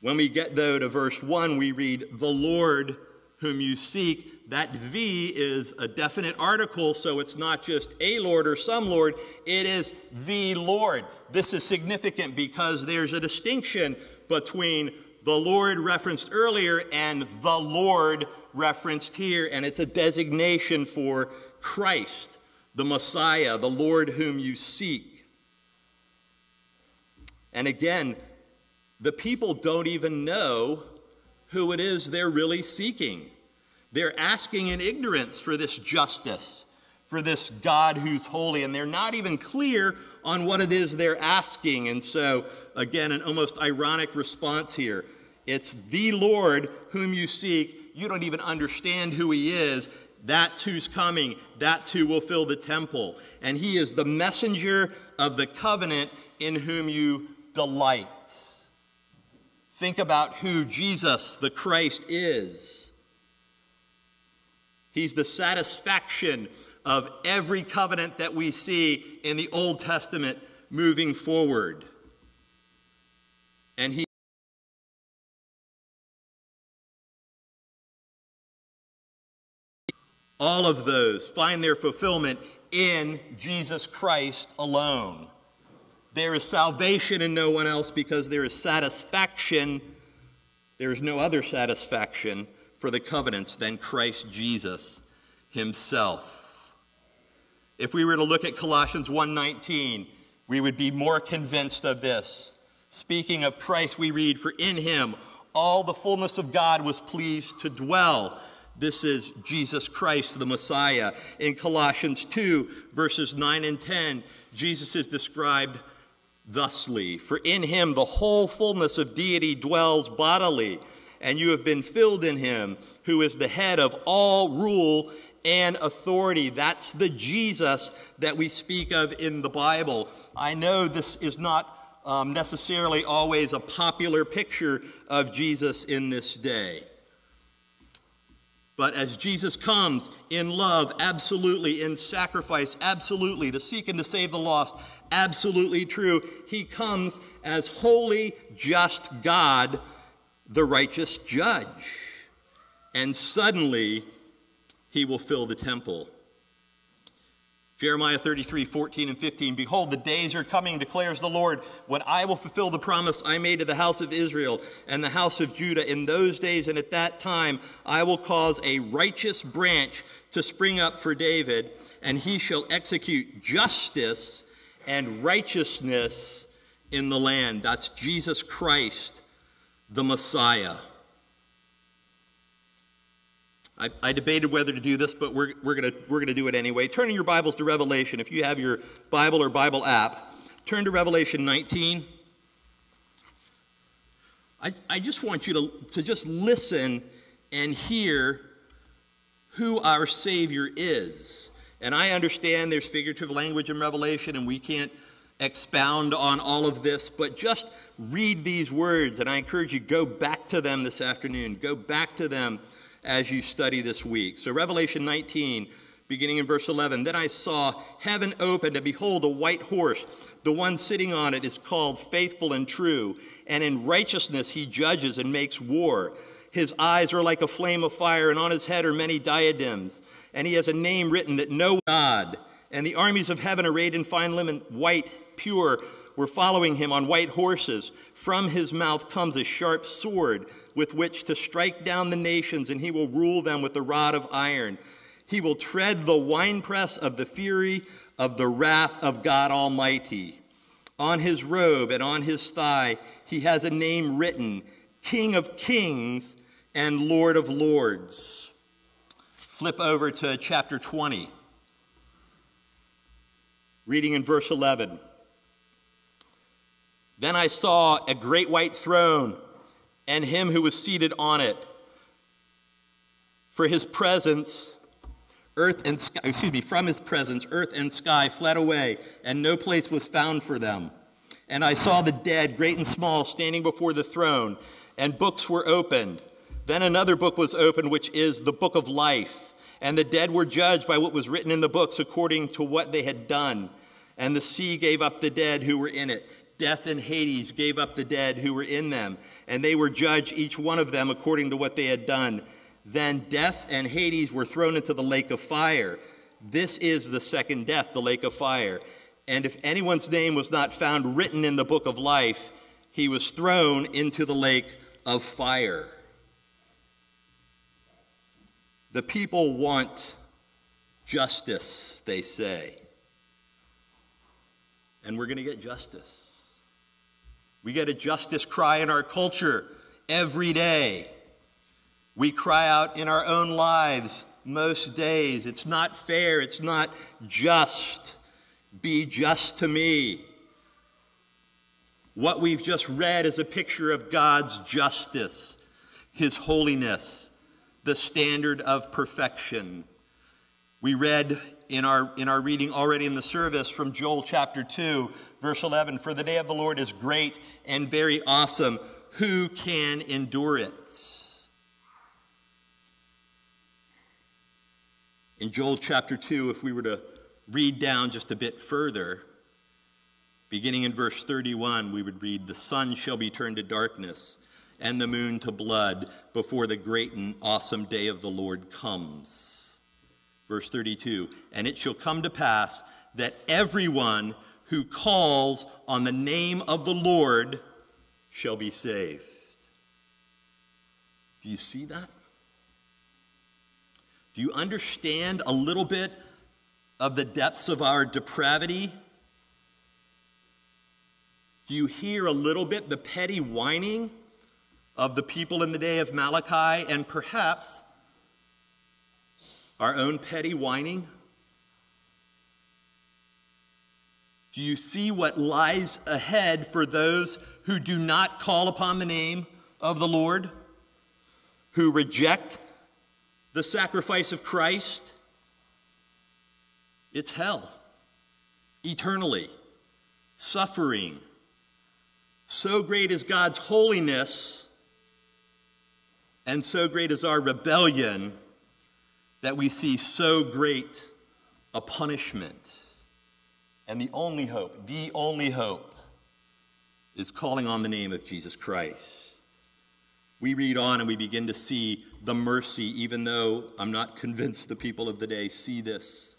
When we get, though, to verse 1, we read, The Lord whom you seek. That the is a definite article, so it's not just a Lord or some Lord, it is the Lord. This is significant because there's a distinction between the Lord referenced earlier and the Lord referenced here, and it's a designation for Christ the Messiah, the Lord whom you seek. And again, the people don't even know who it is they're really seeking. They're asking in ignorance for this justice, for this God who's holy, and they're not even clear on what it is they're asking. And so, again, an almost ironic response here. It's the Lord whom you seek. You don't even understand who he is, that's who's coming. That's who will fill the temple. And he is the messenger of the covenant in whom you delight. Think about who Jesus, the Christ, is. He's the satisfaction of every covenant that we see in the Old Testament moving forward. And he All of those find their fulfillment in Jesus Christ alone. There is salvation in no one else because there is satisfaction. There is no other satisfaction for the covenants than Christ Jesus himself. If we were to look at Colossians 1:19, we would be more convinced of this. Speaking of Christ, we read, For in him all the fullness of God was pleased to dwell. This is Jesus Christ, the Messiah. In Colossians 2, verses 9 and 10, Jesus is described thusly For in him the whole fullness of deity dwells bodily, and you have been filled in him, who is the head of all rule and authority. That's the Jesus that we speak of in the Bible. I know this is not um, necessarily always a popular picture of Jesus in this day. But as Jesus comes in love, absolutely, in sacrifice, absolutely, to seek and to save the lost, absolutely true, he comes as holy, just God, the righteous judge. And suddenly, he will fill the temple. Jeremiah 33, 14 and 15. Behold, the days are coming, declares the Lord, when I will fulfill the promise I made to the house of Israel and the house of Judah. In those days and at that time, I will cause a righteous branch to spring up for David, and he shall execute justice and righteousness in the land. That's Jesus Christ, the Messiah. I, I, debated whether to do this, but we're, we're going to we're gonna do it anyway. Turning your Bibles to Revelation. If you have your Bible or Bible app, turn to Revelation 19. I, I just want you to, to just listen and hear who our Savior is. And I understand there's figurative language in Revelation, and we can't expound on all of this, but just read these words. And I encourage you, go back to them this afternoon. Go back to them as you study this week. So, Revelation 19, beginning in verse 11 Then I saw heaven opened, and behold, a white horse. The one sitting on it is called Faithful and True, and in righteousness he judges and makes war. His eyes are like a flame of fire, and on his head are many diadems. And he has a name written that no God. And the armies of heaven, arrayed in fine linen, white, pure, were following him on white horses. From his mouth comes a sharp sword with which to strike down the nations, and he will rule them with the rod of iron. He will tread the winepress of the fury of the wrath of God Almighty. On his robe and on his thigh, he has a name written King of Kings and Lord of Lords. Flip over to chapter 20, reading in verse 11. Then I saw a great white throne and him who was seated on it. For his presence, earth and sky, excuse me, from his presence, earth and sky fled away, and no place was found for them. And I saw the dead, great and small, standing before the throne, and books were opened. Then another book was opened, which is the book of life. And the dead were judged by what was written in the books according to what they had done. And the sea gave up the dead who were in it. Death and Hades gave up the dead who were in them and they were judged, each one of them, according to what they had done. Then death and Hades were thrown into the lake of fire. This is the second death, the lake of fire. And if anyone's name was not found written in the book of life, he was thrown into the lake of fire. The people want justice, they say. And we're going to get justice. We get a justice cry in our culture every day. We cry out in our own lives most days. It's not fair. It's not just. Be just to me. What we've just read is a picture of God's justice, His holiness, the standard of perfection. We read in our, in our reading already in the service from Joel chapter 2 verse 11 For the day of the Lord is great and very awesome. Who can endure it? In Joel chapter 2, if we were to read down just a bit further, beginning in verse 31, we would read, The sun shall be turned to darkness and the moon to blood before the great and awesome day of the Lord comes. Verse 32 And it shall come to pass that everyone who calls on the name of the Lord shall be saved. Do you see that? Do you understand a little bit of the depths of our depravity? Do you hear a little bit the petty whining of the people in the day of Malachi and perhaps our own petty whining? Do you see what lies ahead for those who do not call upon the name of the Lord, who reject the sacrifice of Christ? It's hell, eternally, suffering. So great is God's holiness, and so great is our rebellion that we see so great a punishment. And the only hope, the only hope, is calling on the name of Jesus Christ. We read on and we begin to see the mercy, even though I'm not convinced the people of the day see this.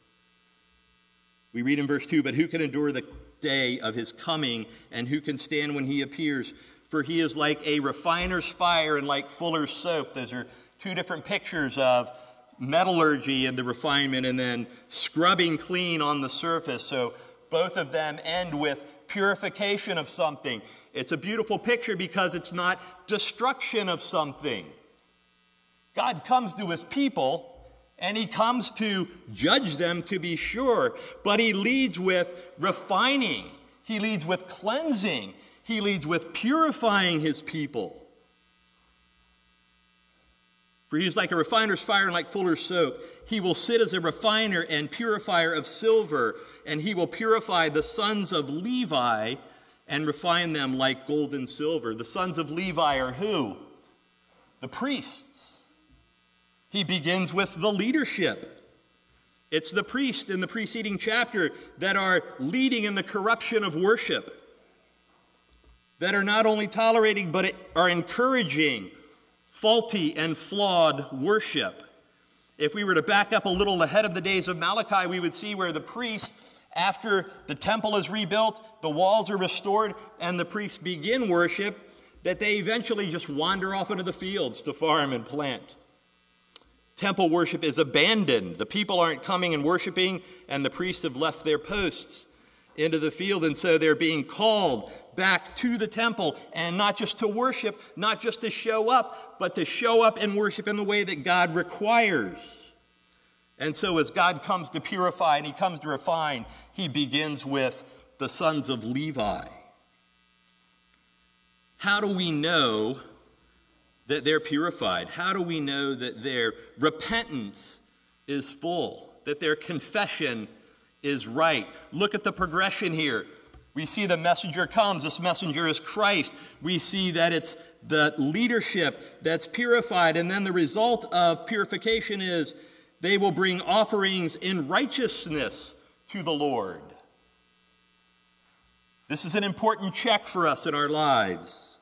We read in verse 2 But who can endure the day of his coming, and who can stand when he appears? For he is like a refiner's fire and like fuller's soap. Those are two different pictures of metallurgy and the refinement, and then scrubbing clean on the surface. So both of them end with purification of something. It's a beautiful picture because it's not destruction of something. God comes to his people and he comes to judge them to be sure, but he leads with refining, he leads with cleansing, he leads with purifying his people. For he is like a refiner's fire and like fuller's soap. He will sit as a refiner and purifier of silver, and he will purify the sons of Levi and refine them like gold and silver. The sons of Levi are who? The priests. He begins with the leadership. It's the priest in the preceding chapter that are leading in the corruption of worship, that are not only tolerating, but are encouraging faulty and flawed worship. If we were to back up a little ahead of the days of Malachi, we would see where the priests, after the temple is rebuilt, the walls are restored, and the priests begin worship, that they eventually just wander off into the fields to farm and plant. Temple worship is abandoned. The people aren't coming and worshiping, and the priests have left their posts into the field, and so they're being called back to the temple and not just to worship, not just to show up, but to show up and worship in the way that God requires. And so, as God comes to purify and He comes to refine, He begins with the sons of Levi. How do we know that they're purified? How do we know that their repentance is full, that their confession is right? Look at the progression here. We see the messenger comes. This messenger is Christ. We see that it's the leadership that's purified. And then the result of purification is they will bring offerings in righteousness to the Lord. This is an important check for us in our lives.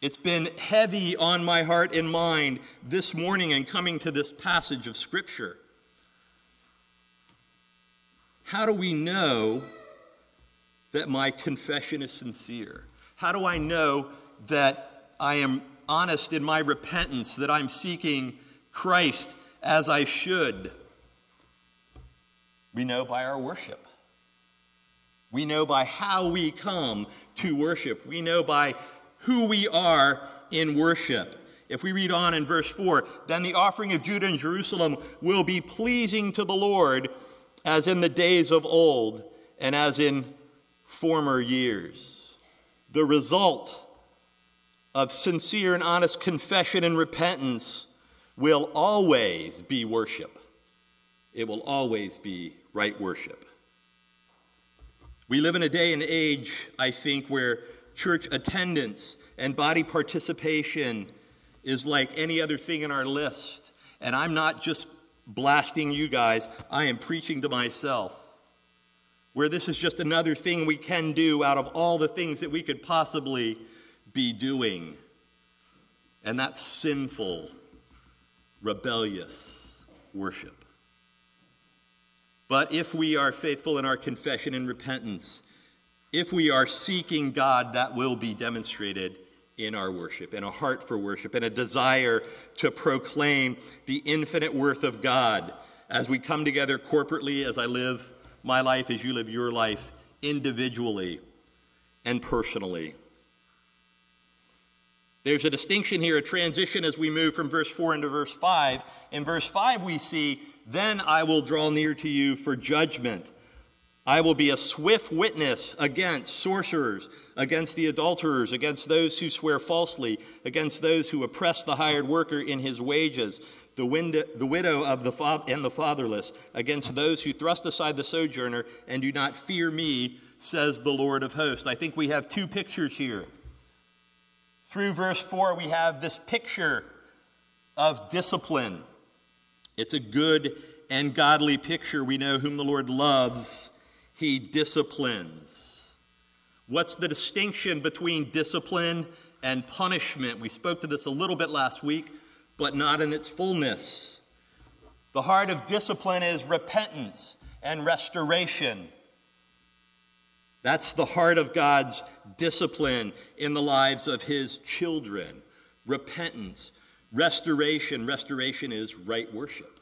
It's been heavy on my heart and mind this morning and coming to this passage of Scripture. How do we know that my confession is sincere? How do I know that I am honest in my repentance, that I'm seeking Christ as I should? We know by our worship. We know by how we come to worship. We know by who we are in worship. If we read on in verse 4, then the offering of Judah and Jerusalem will be pleasing to the Lord as in the days of old and as in former years. The result of sincere and honest confession and repentance will always be worship. It will always be right worship. We live in a day and age, I think, where church attendance and body participation is like any other thing in our list. And I'm not just blasting you guys, I am preaching to myself where this is just another thing we can do out of all the things that we could possibly be doing. And that's sinful, rebellious worship. But if we are faithful in our confession and repentance, if we are seeking God, that will be demonstrated in our worship, in a heart for worship, and a desire to proclaim the infinite worth of God as we come together corporately, as I live my life, as you live your life, individually and personally. There's a distinction here, a transition as we move from verse 4 into verse 5. In verse 5, we see, Then I will draw near to you for judgment. I will be a swift witness against sorcerers, against the adulterers, against those who swear falsely, against those who oppress the hired worker in his wages, the, wind- the widow of the fa- and the fatherless, against those who thrust aside the sojourner and do not fear me, says the Lord of hosts. I think we have two pictures here. Through verse 4, we have this picture of discipline. It's a good and godly picture. We know whom the Lord loves he disciplines. What's the distinction between discipline and punishment? We spoke to this a little bit last week, but not in its fullness. The heart of discipline is repentance and restoration. That's the heart of God's discipline in the lives of his children. Repentance, restoration. Restoration is right worship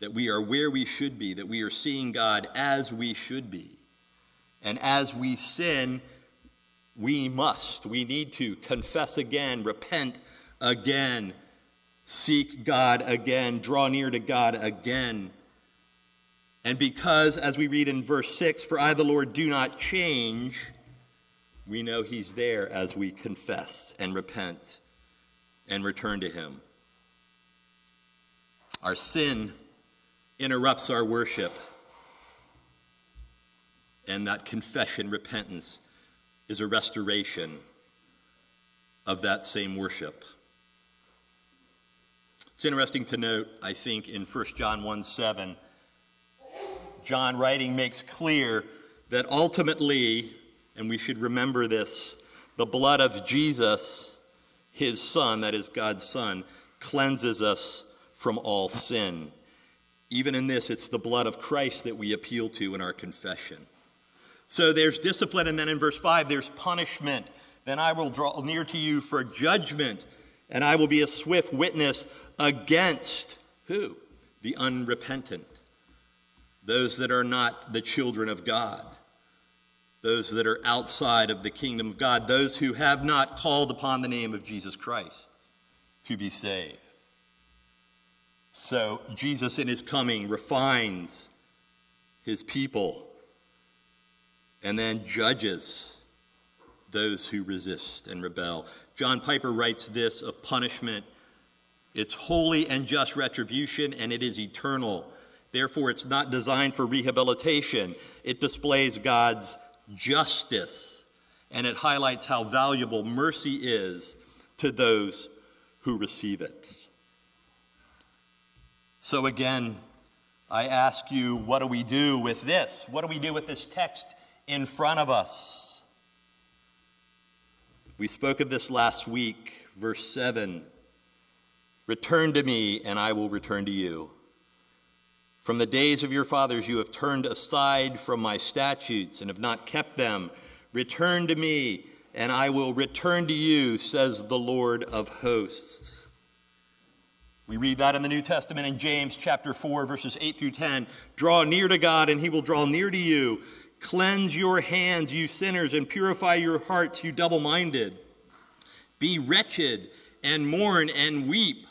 that we are where we should be, that we are seeing God as we should be. And as we sin, we must, we need to confess again, repent again, seek God again, draw near to God again. And because, as we read in verse 6, for I, the Lord, do not change, we know He's there as we confess and repent and return to Him. Our sin interrupts our worship. And that confession, repentance, is a restoration of that same worship. It's interesting to note, I think, in 1 John 1 7, John writing makes clear that ultimately, and we should remember this, the blood of Jesus, his Son, that is God's Son, cleanses us from all sin. Even in this, it's the blood of Christ that we appeal to in our confession. So there's discipline, and then in verse 5, there's punishment. Then I will draw near to you for judgment, and I will be a swift witness against who? The unrepentant. Those that are not the children of God. Those that are outside of the kingdom of God. Those who have not called upon the name of Jesus Christ to be saved. So Jesus, in his coming, refines his people and then judges those who resist and rebel. John Piper writes this of punishment it's holy and just retribution, and it is eternal. Therefore, it's not designed for rehabilitation. It displays God's justice, and it highlights how valuable mercy is to those who receive it. So again, I ask you, what do we do with this? What do we do with this text in front of us? We spoke of this last week, verse 7 Return to me, and I will return to you. From the days of your fathers, you have turned aside from my statutes and have not kept them. Return to me, and I will return to you, says the Lord of hosts. We read that in the New Testament in James chapter 4, verses 8 through 10. Draw near to God, and he will draw near to you. Cleanse your hands, you sinners, and purify your hearts, you double minded. Be wretched and mourn and weep.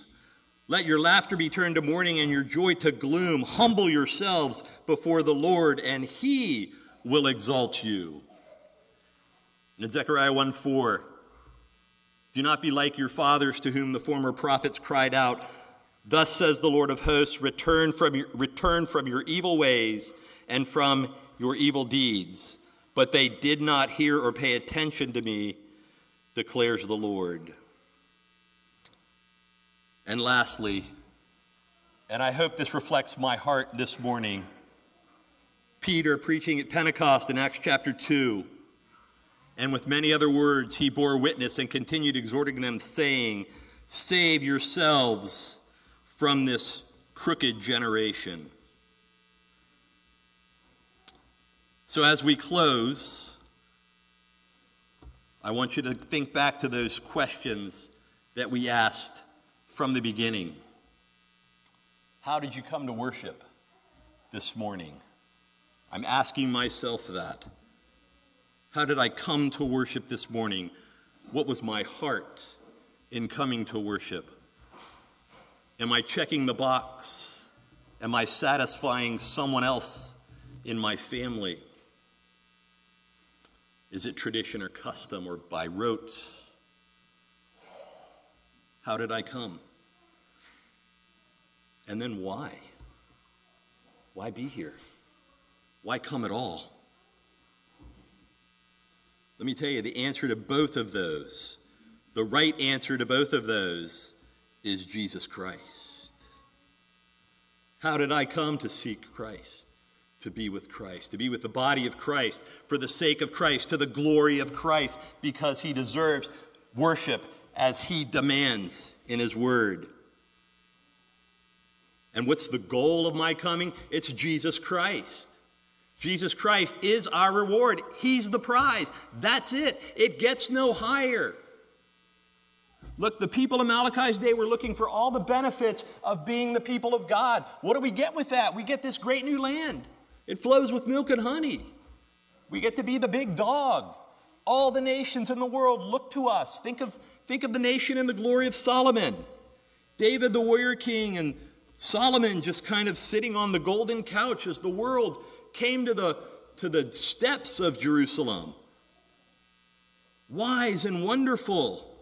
Let your laughter be turned to mourning and your joy to gloom. Humble yourselves before the Lord, and he will exalt you. And in Zechariah 1 4, do not be like your fathers to whom the former prophets cried out. Thus says the Lord of hosts return from, your, return from your evil ways and from your evil deeds. But they did not hear or pay attention to me, declares the Lord. And lastly, and I hope this reflects my heart this morning, Peter preaching at Pentecost in Acts chapter 2. And with many other words, he bore witness and continued exhorting them, saying, Save yourselves from this crooked generation. So as we close, I want you to think back to those questions that we asked from the beginning. How did you come to worship this morning? I'm asking myself that. How did I come to worship this morning? What was my heart in coming to worship? Am I checking the box? Am I satisfying someone else in my family? Is it tradition or custom or by rote? How did I come? And then why? Why be here? Why come at all? Let me tell you the answer to both of those, the right answer to both of those is Jesus Christ. How did I come to seek Christ? To be with Christ, to be with the body of Christ, for the sake of Christ, to the glory of Christ, because he deserves worship as he demands in his word. And what's the goal of my coming? It's Jesus Christ. Jesus Christ is our reward. He's the prize. That's it. It gets no higher. Look, the people of Malachi's day were looking for all the benefits of being the people of God. What do we get with that? We get this great new land. It flows with milk and honey. We get to be the big dog. All the nations in the world look to us. Think of, think of the nation in the glory of Solomon. David, the warrior king, and Solomon just kind of sitting on the golden couch as the world came to the, to the steps of Jerusalem. Wise and wonderful.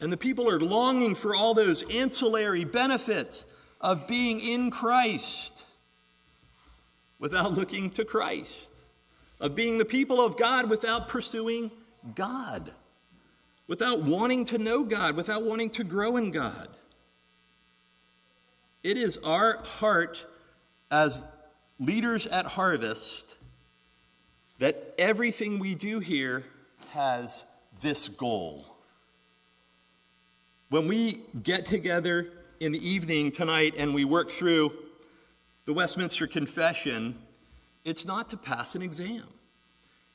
And the people are longing for all those ancillary benefits of being in Christ without looking to Christ, of being the people of God without pursuing God, without wanting to know God, without wanting to grow in God. It is our heart as leaders at Harvest that everything we do here has this goal. When we get together in the evening tonight and we work through the Westminster Confession, it's not to pass an exam.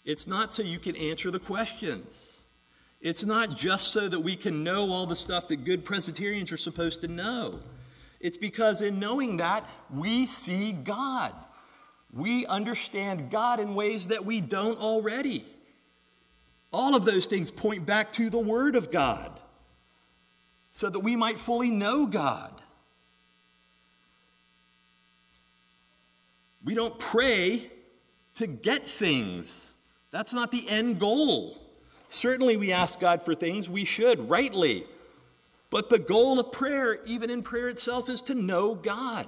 It's not so you can answer the questions. It's not just so that we can know all the stuff that good Presbyterians are supposed to know. It's because in knowing that, we see God. We understand God in ways that we don't already. All of those things point back to the Word of God so that we might fully know God. We don't pray to get things, that's not the end goal. Certainly, we ask God for things, we should, rightly. But the goal of prayer, even in prayer itself, is to know God.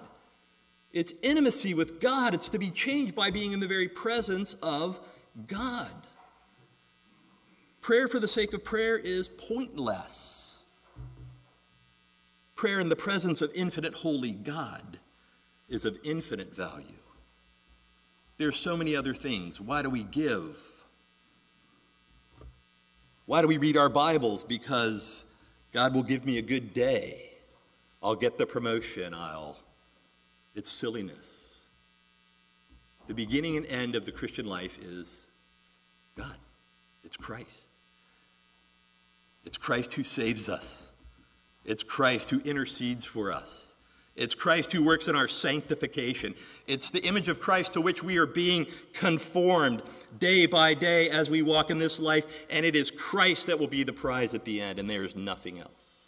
It's intimacy with God. It's to be changed by being in the very presence of God. Prayer for the sake of prayer is pointless. Prayer in the presence of infinite holy God is of infinite value. There are so many other things. Why do we give? Why do we read our Bibles? Because God will give me a good day. I'll get the promotion. I'll. It's silliness. The beginning and end of the Christian life is God, it's Christ. It's Christ who saves us, it's Christ who intercedes for us. It's Christ who works in our sanctification. It's the image of Christ to which we are being conformed day by day as we walk in this life, and it is Christ that will be the prize at the end, and there is nothing else.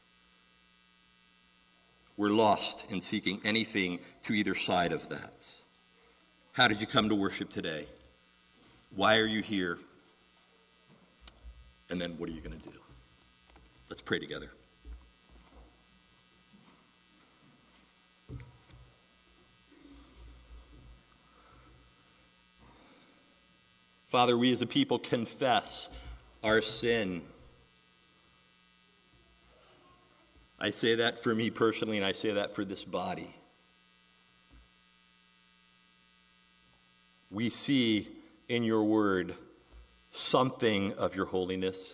We're lost in seeking anything to either side of that. How did you come to worship today? Why are you here? And then what are you going to do? Let's pray together. Father, we as a people confess our sin. I say that for me personally, and I say that for this body. We see in your word something of your holiness.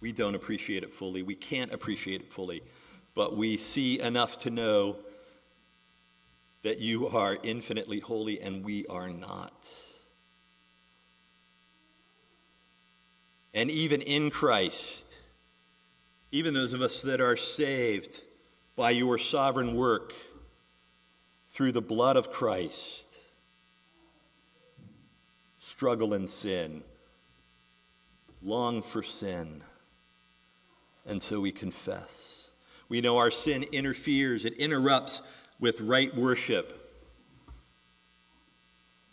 We don't appreciate it fully. We can't appreciate it fully. But we see enough to know that you are infinitely holy and we are not. And even in Christ, even those of us that are saved by your sovereign work through the blood of Christ, struggle in sin, long for sin, and so we confess. We know our sin interferes, it interrupts with right worship.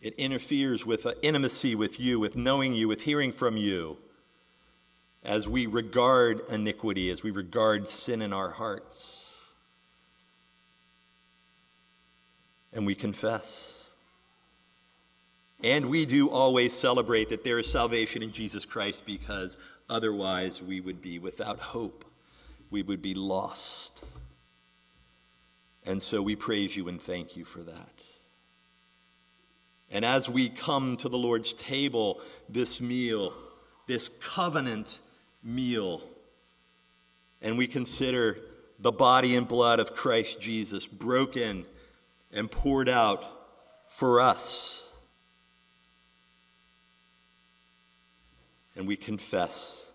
It interferes with intimacy with you, with knowing you, with hearing from you as we regard iniquity, as we regard sin in our hearts. And we confess. And we do always celebrate that there is salvation in Jesus Christ because otherwise we would be without hope. We would be lost. And so we praise you and thank you for that. And as we come to the Lord's table, this meal, this covenant meal, and we consider the body and blood of Christ Jesus broken and poured out for us. And we confess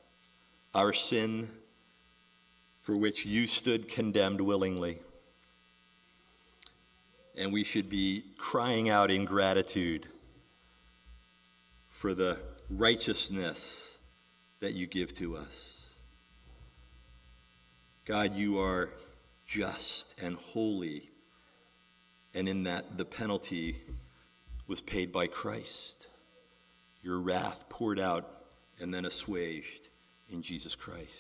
our sin for which you stood condemned willingly. And we should be crying out in gratitude for the righteousness that you give to us. God, you are just and holy, and in that the penalty was paid by Christ. Your wrath poured out and then assuaged in Jesus Christ.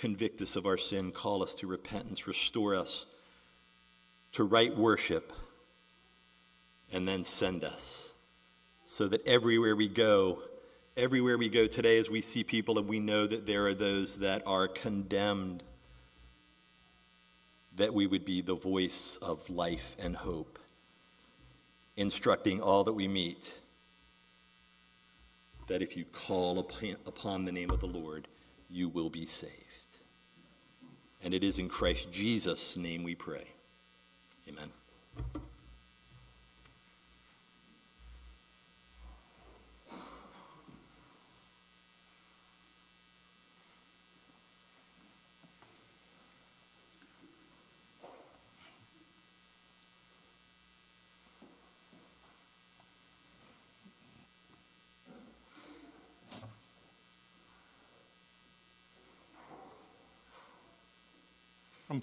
Convict us of our sin, call us to repentance, restore us to right worship, and then send us so that everywhere we go, everywhere we go today as we see people and we know that there are those that are condemned, that we would be the voice of life and hope, instructing all that we meet that if you call upon the name of the Lord, you will be saved. And it is in Christ Jesus' name we pray. Amen.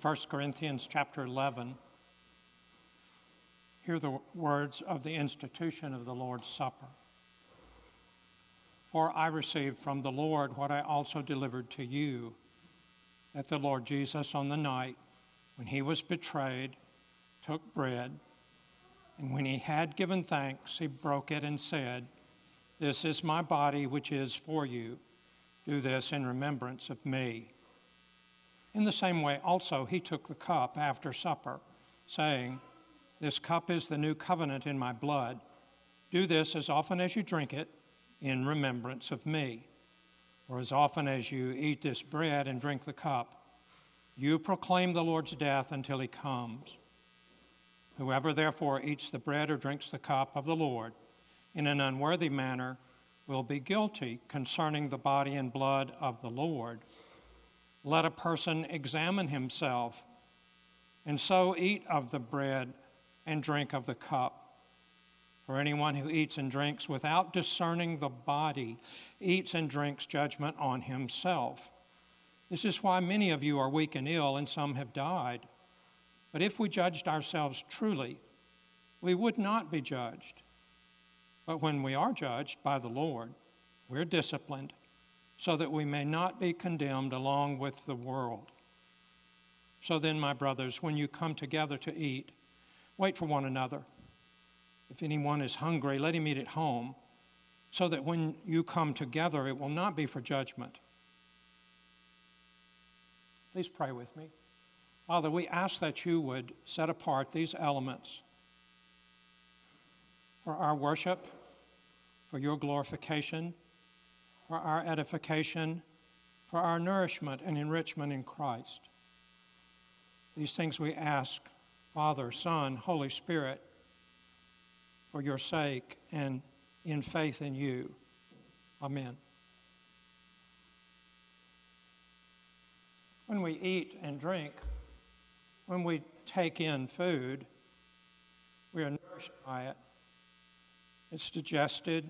1 Corinthians chapter 11. Hear the words of the institution of the Lord's Supper. For I received from the Lord what I also delivered to you that the Lord Jesus, on the night when he was betrayed, took bread, and when he had given thanks, he broke it and said, This is my body, which is for you. Do this in remembrance of me. In the same way, also, he took the cup after supper, saying, This cup is the new covenant in my blood. Do this as often as you drink it in remembrance of me. For as often as you eat this bread and drink the cup, you proclaim the Lord's death until he comes. Whoever therefore eats the bread or drinks the cup of the Lord in an unworthy manner will be guilty concerning the body and blood of the Lord. Let a person examine himself, and so eat of the bread and drink of the cup. For anyone who eats and drinks without discerning the body eats and drinks judgment on himself. This is why many of you are weak and ill, and some have died. But if we judged ourselves truly, we would not be judged. But when we are judged by the Lord, we're disciplined so that we may not be condemned along with the world. So then, my brothers, when you come together to eat, wait for one another. If anyone is hungry, let him eat at home, so that when you come together, it will not be for judgment. Please pray with me. Father, we ask that you would set apart these elements for our worship, for your glorification for our edification, for our nourishment and enrichment in Christ. These things we ask, Father, Son, Holy Spirit, for your sake and in faith in you. Amen. When we eat and drink, when we take in food, we are nourished by it. It's digested.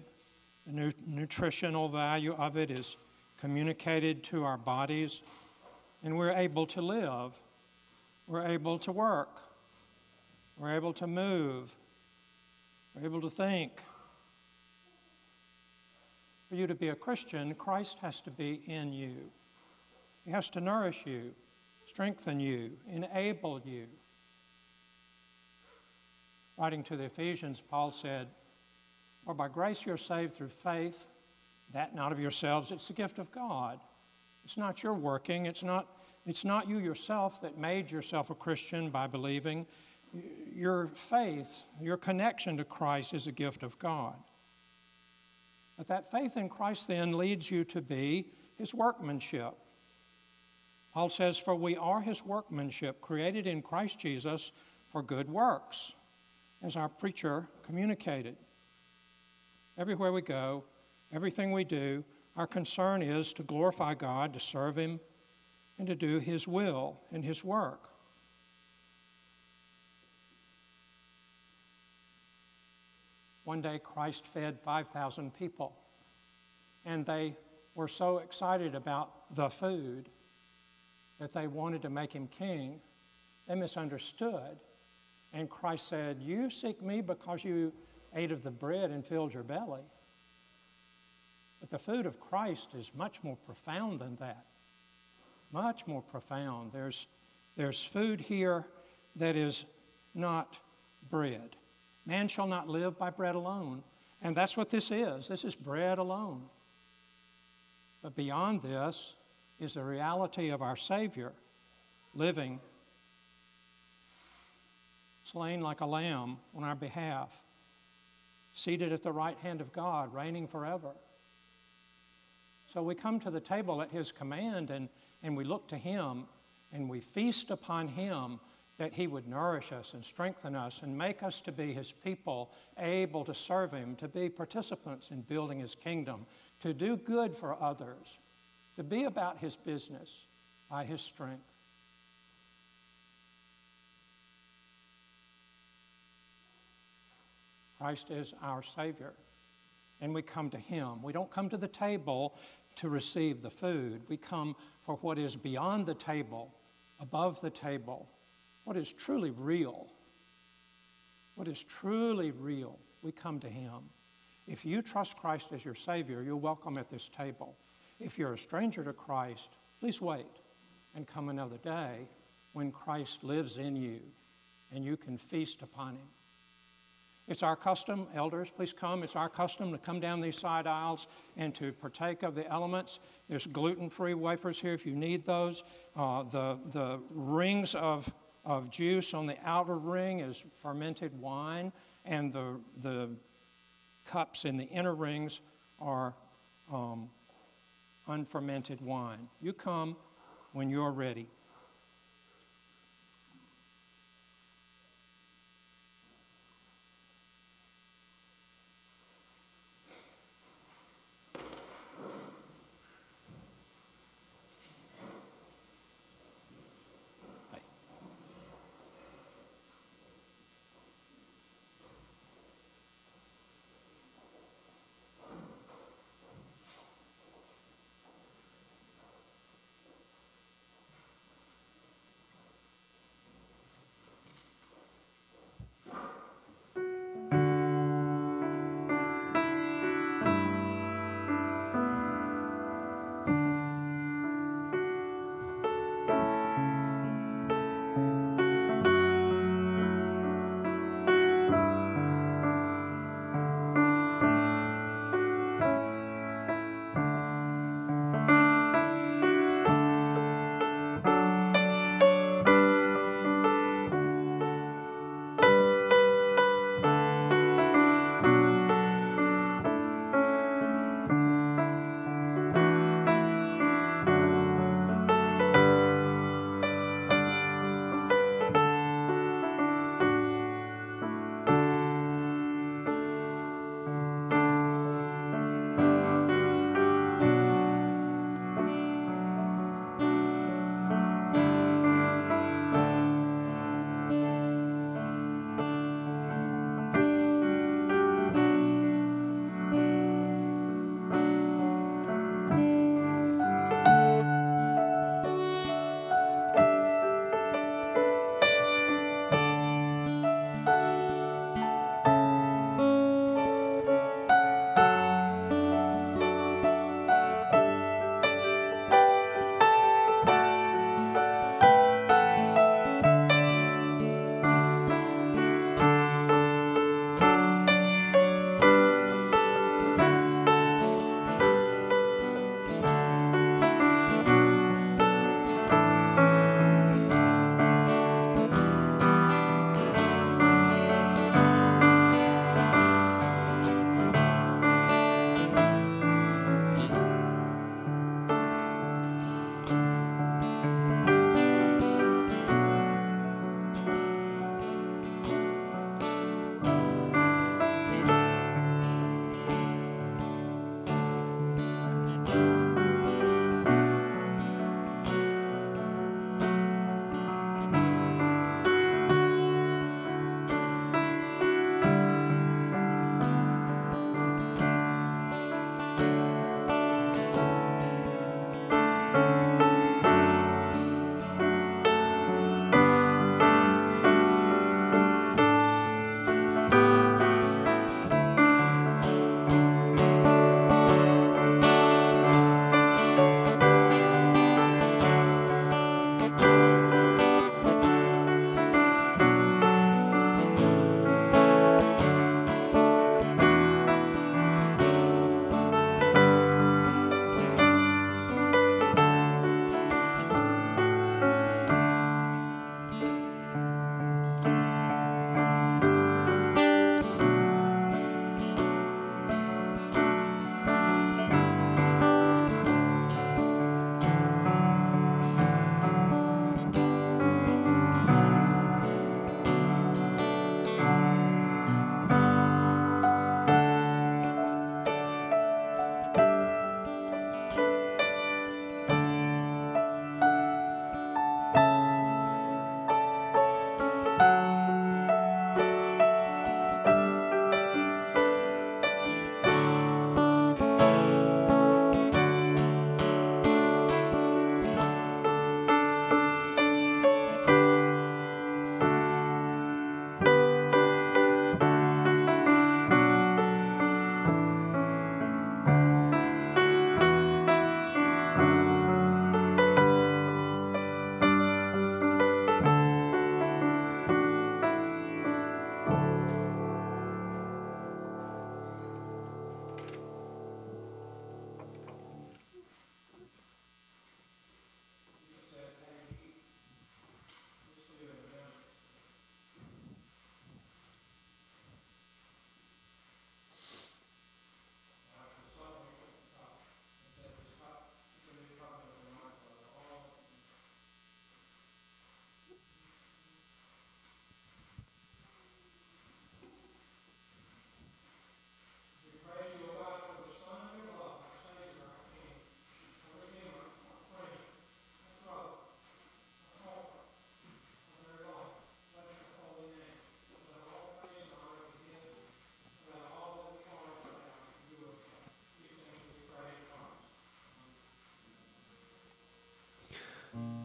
The nu- nutritional value of it is communicated to our bodies, and we're able to live. We're able to work. We're able to move. We're able to think. For you to be a Christian, Christ has to be in you. He has to nourish you, strengthen you, enable you. Writing to the Ephesians, Paul said, For by grace you're saved through faith, that not of yourselves, it's the gift of God. It's not your working, it's not, it's not you yourself that made yourself a Christian by believing. Your faith, your connection to Christ is a gift of God. But that faith in Christ then leads you to be his workmanship. Paul says, For we are his workmanship, created in Christ Jesus for good works, as our preacher communicated. Everywhere we go, everything we do, our concern is to glorify God, to serve him, and to do his will and his work. One day, Christ fed 5,000 people, and they were so excited about the food that they wanted to make him king. They misunderstood. And Christ said, You seek me because you ate of the bread and filled your belly. But the food of Christ is much more profound than that. Much more profound. There's, there's food here that is not bread. Man shall not live by bread alone. And that's what this is. This is bread alone. But beyond this is the reality of our Savior living, slain like a lamb on our behalf, seated at the right hand of God, reigning forever. So we come to the table at His command and, and we look to Him and we feast upon Him that He would nourish us and strengthen us and make us to be His people, able to serve Him, to be participants in building His kingdom, to do good for others, to be about His business by His strength. Christ is our Savior, and we come to Him. We don't come to the table to receive the food, we come for what is beyond the table, above the table what is truly real, what is truly real, we come to Him. If you trust Christ as your Savior, you're welcome at this table. If you're a stranger to Christ, please wait and come another day when Christ lives in you and you can feast upon Him. It's our custom, elders, please come. It's our custom to come down these side aisles and to partake of the elements. There's gluten free wafers here if you need those. Uh, the, the rings of of juice on the outer ring is fermented wine, and the, the cups in the inner rings are um, unfermented wine. You come when you're ready.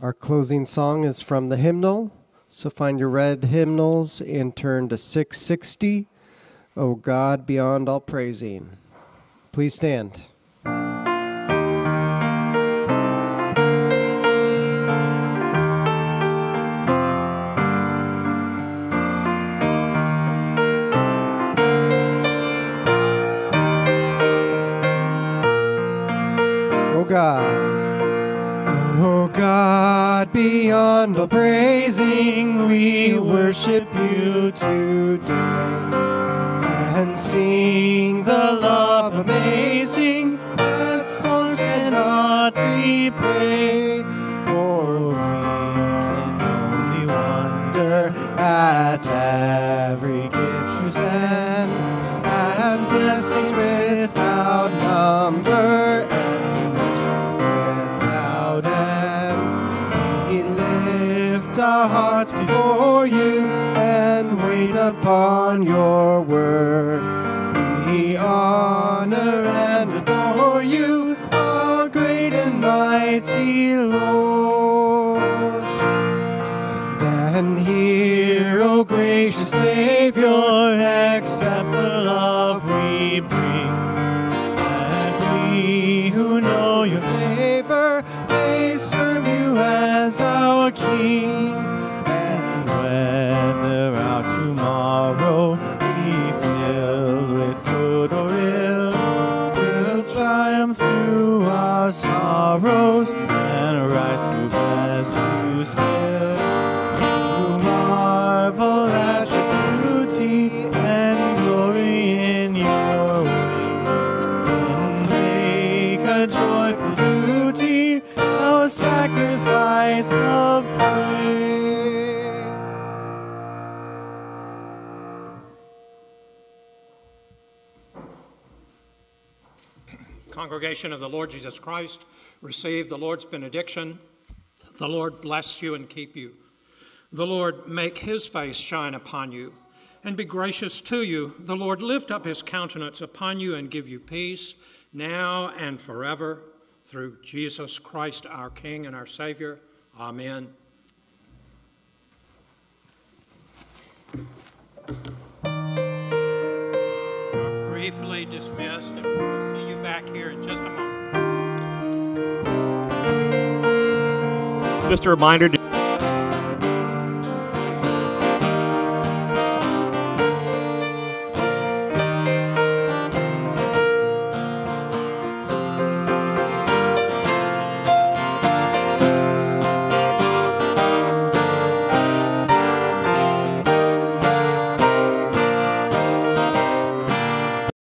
Our closing song is from the hymnal. So find your red hymnals and turn to 660. O God, beyond all praising. Please stand. O God. Beyond all praising, we worship you today and sing the love amazing that songs cannot repay. Upon your word. Congregation of the Lord Jesus Christ, receive the Lord's benediction. The Lord bless you and keep you. The Lord make his face shine upon you and be gracious to you. The Lord lift up his countenance upon you and give you peace now and forever through Jesus Christ, our King and our Savior. Amen. Dismissed, and we'll see you back here in just a moment. Just a reminder to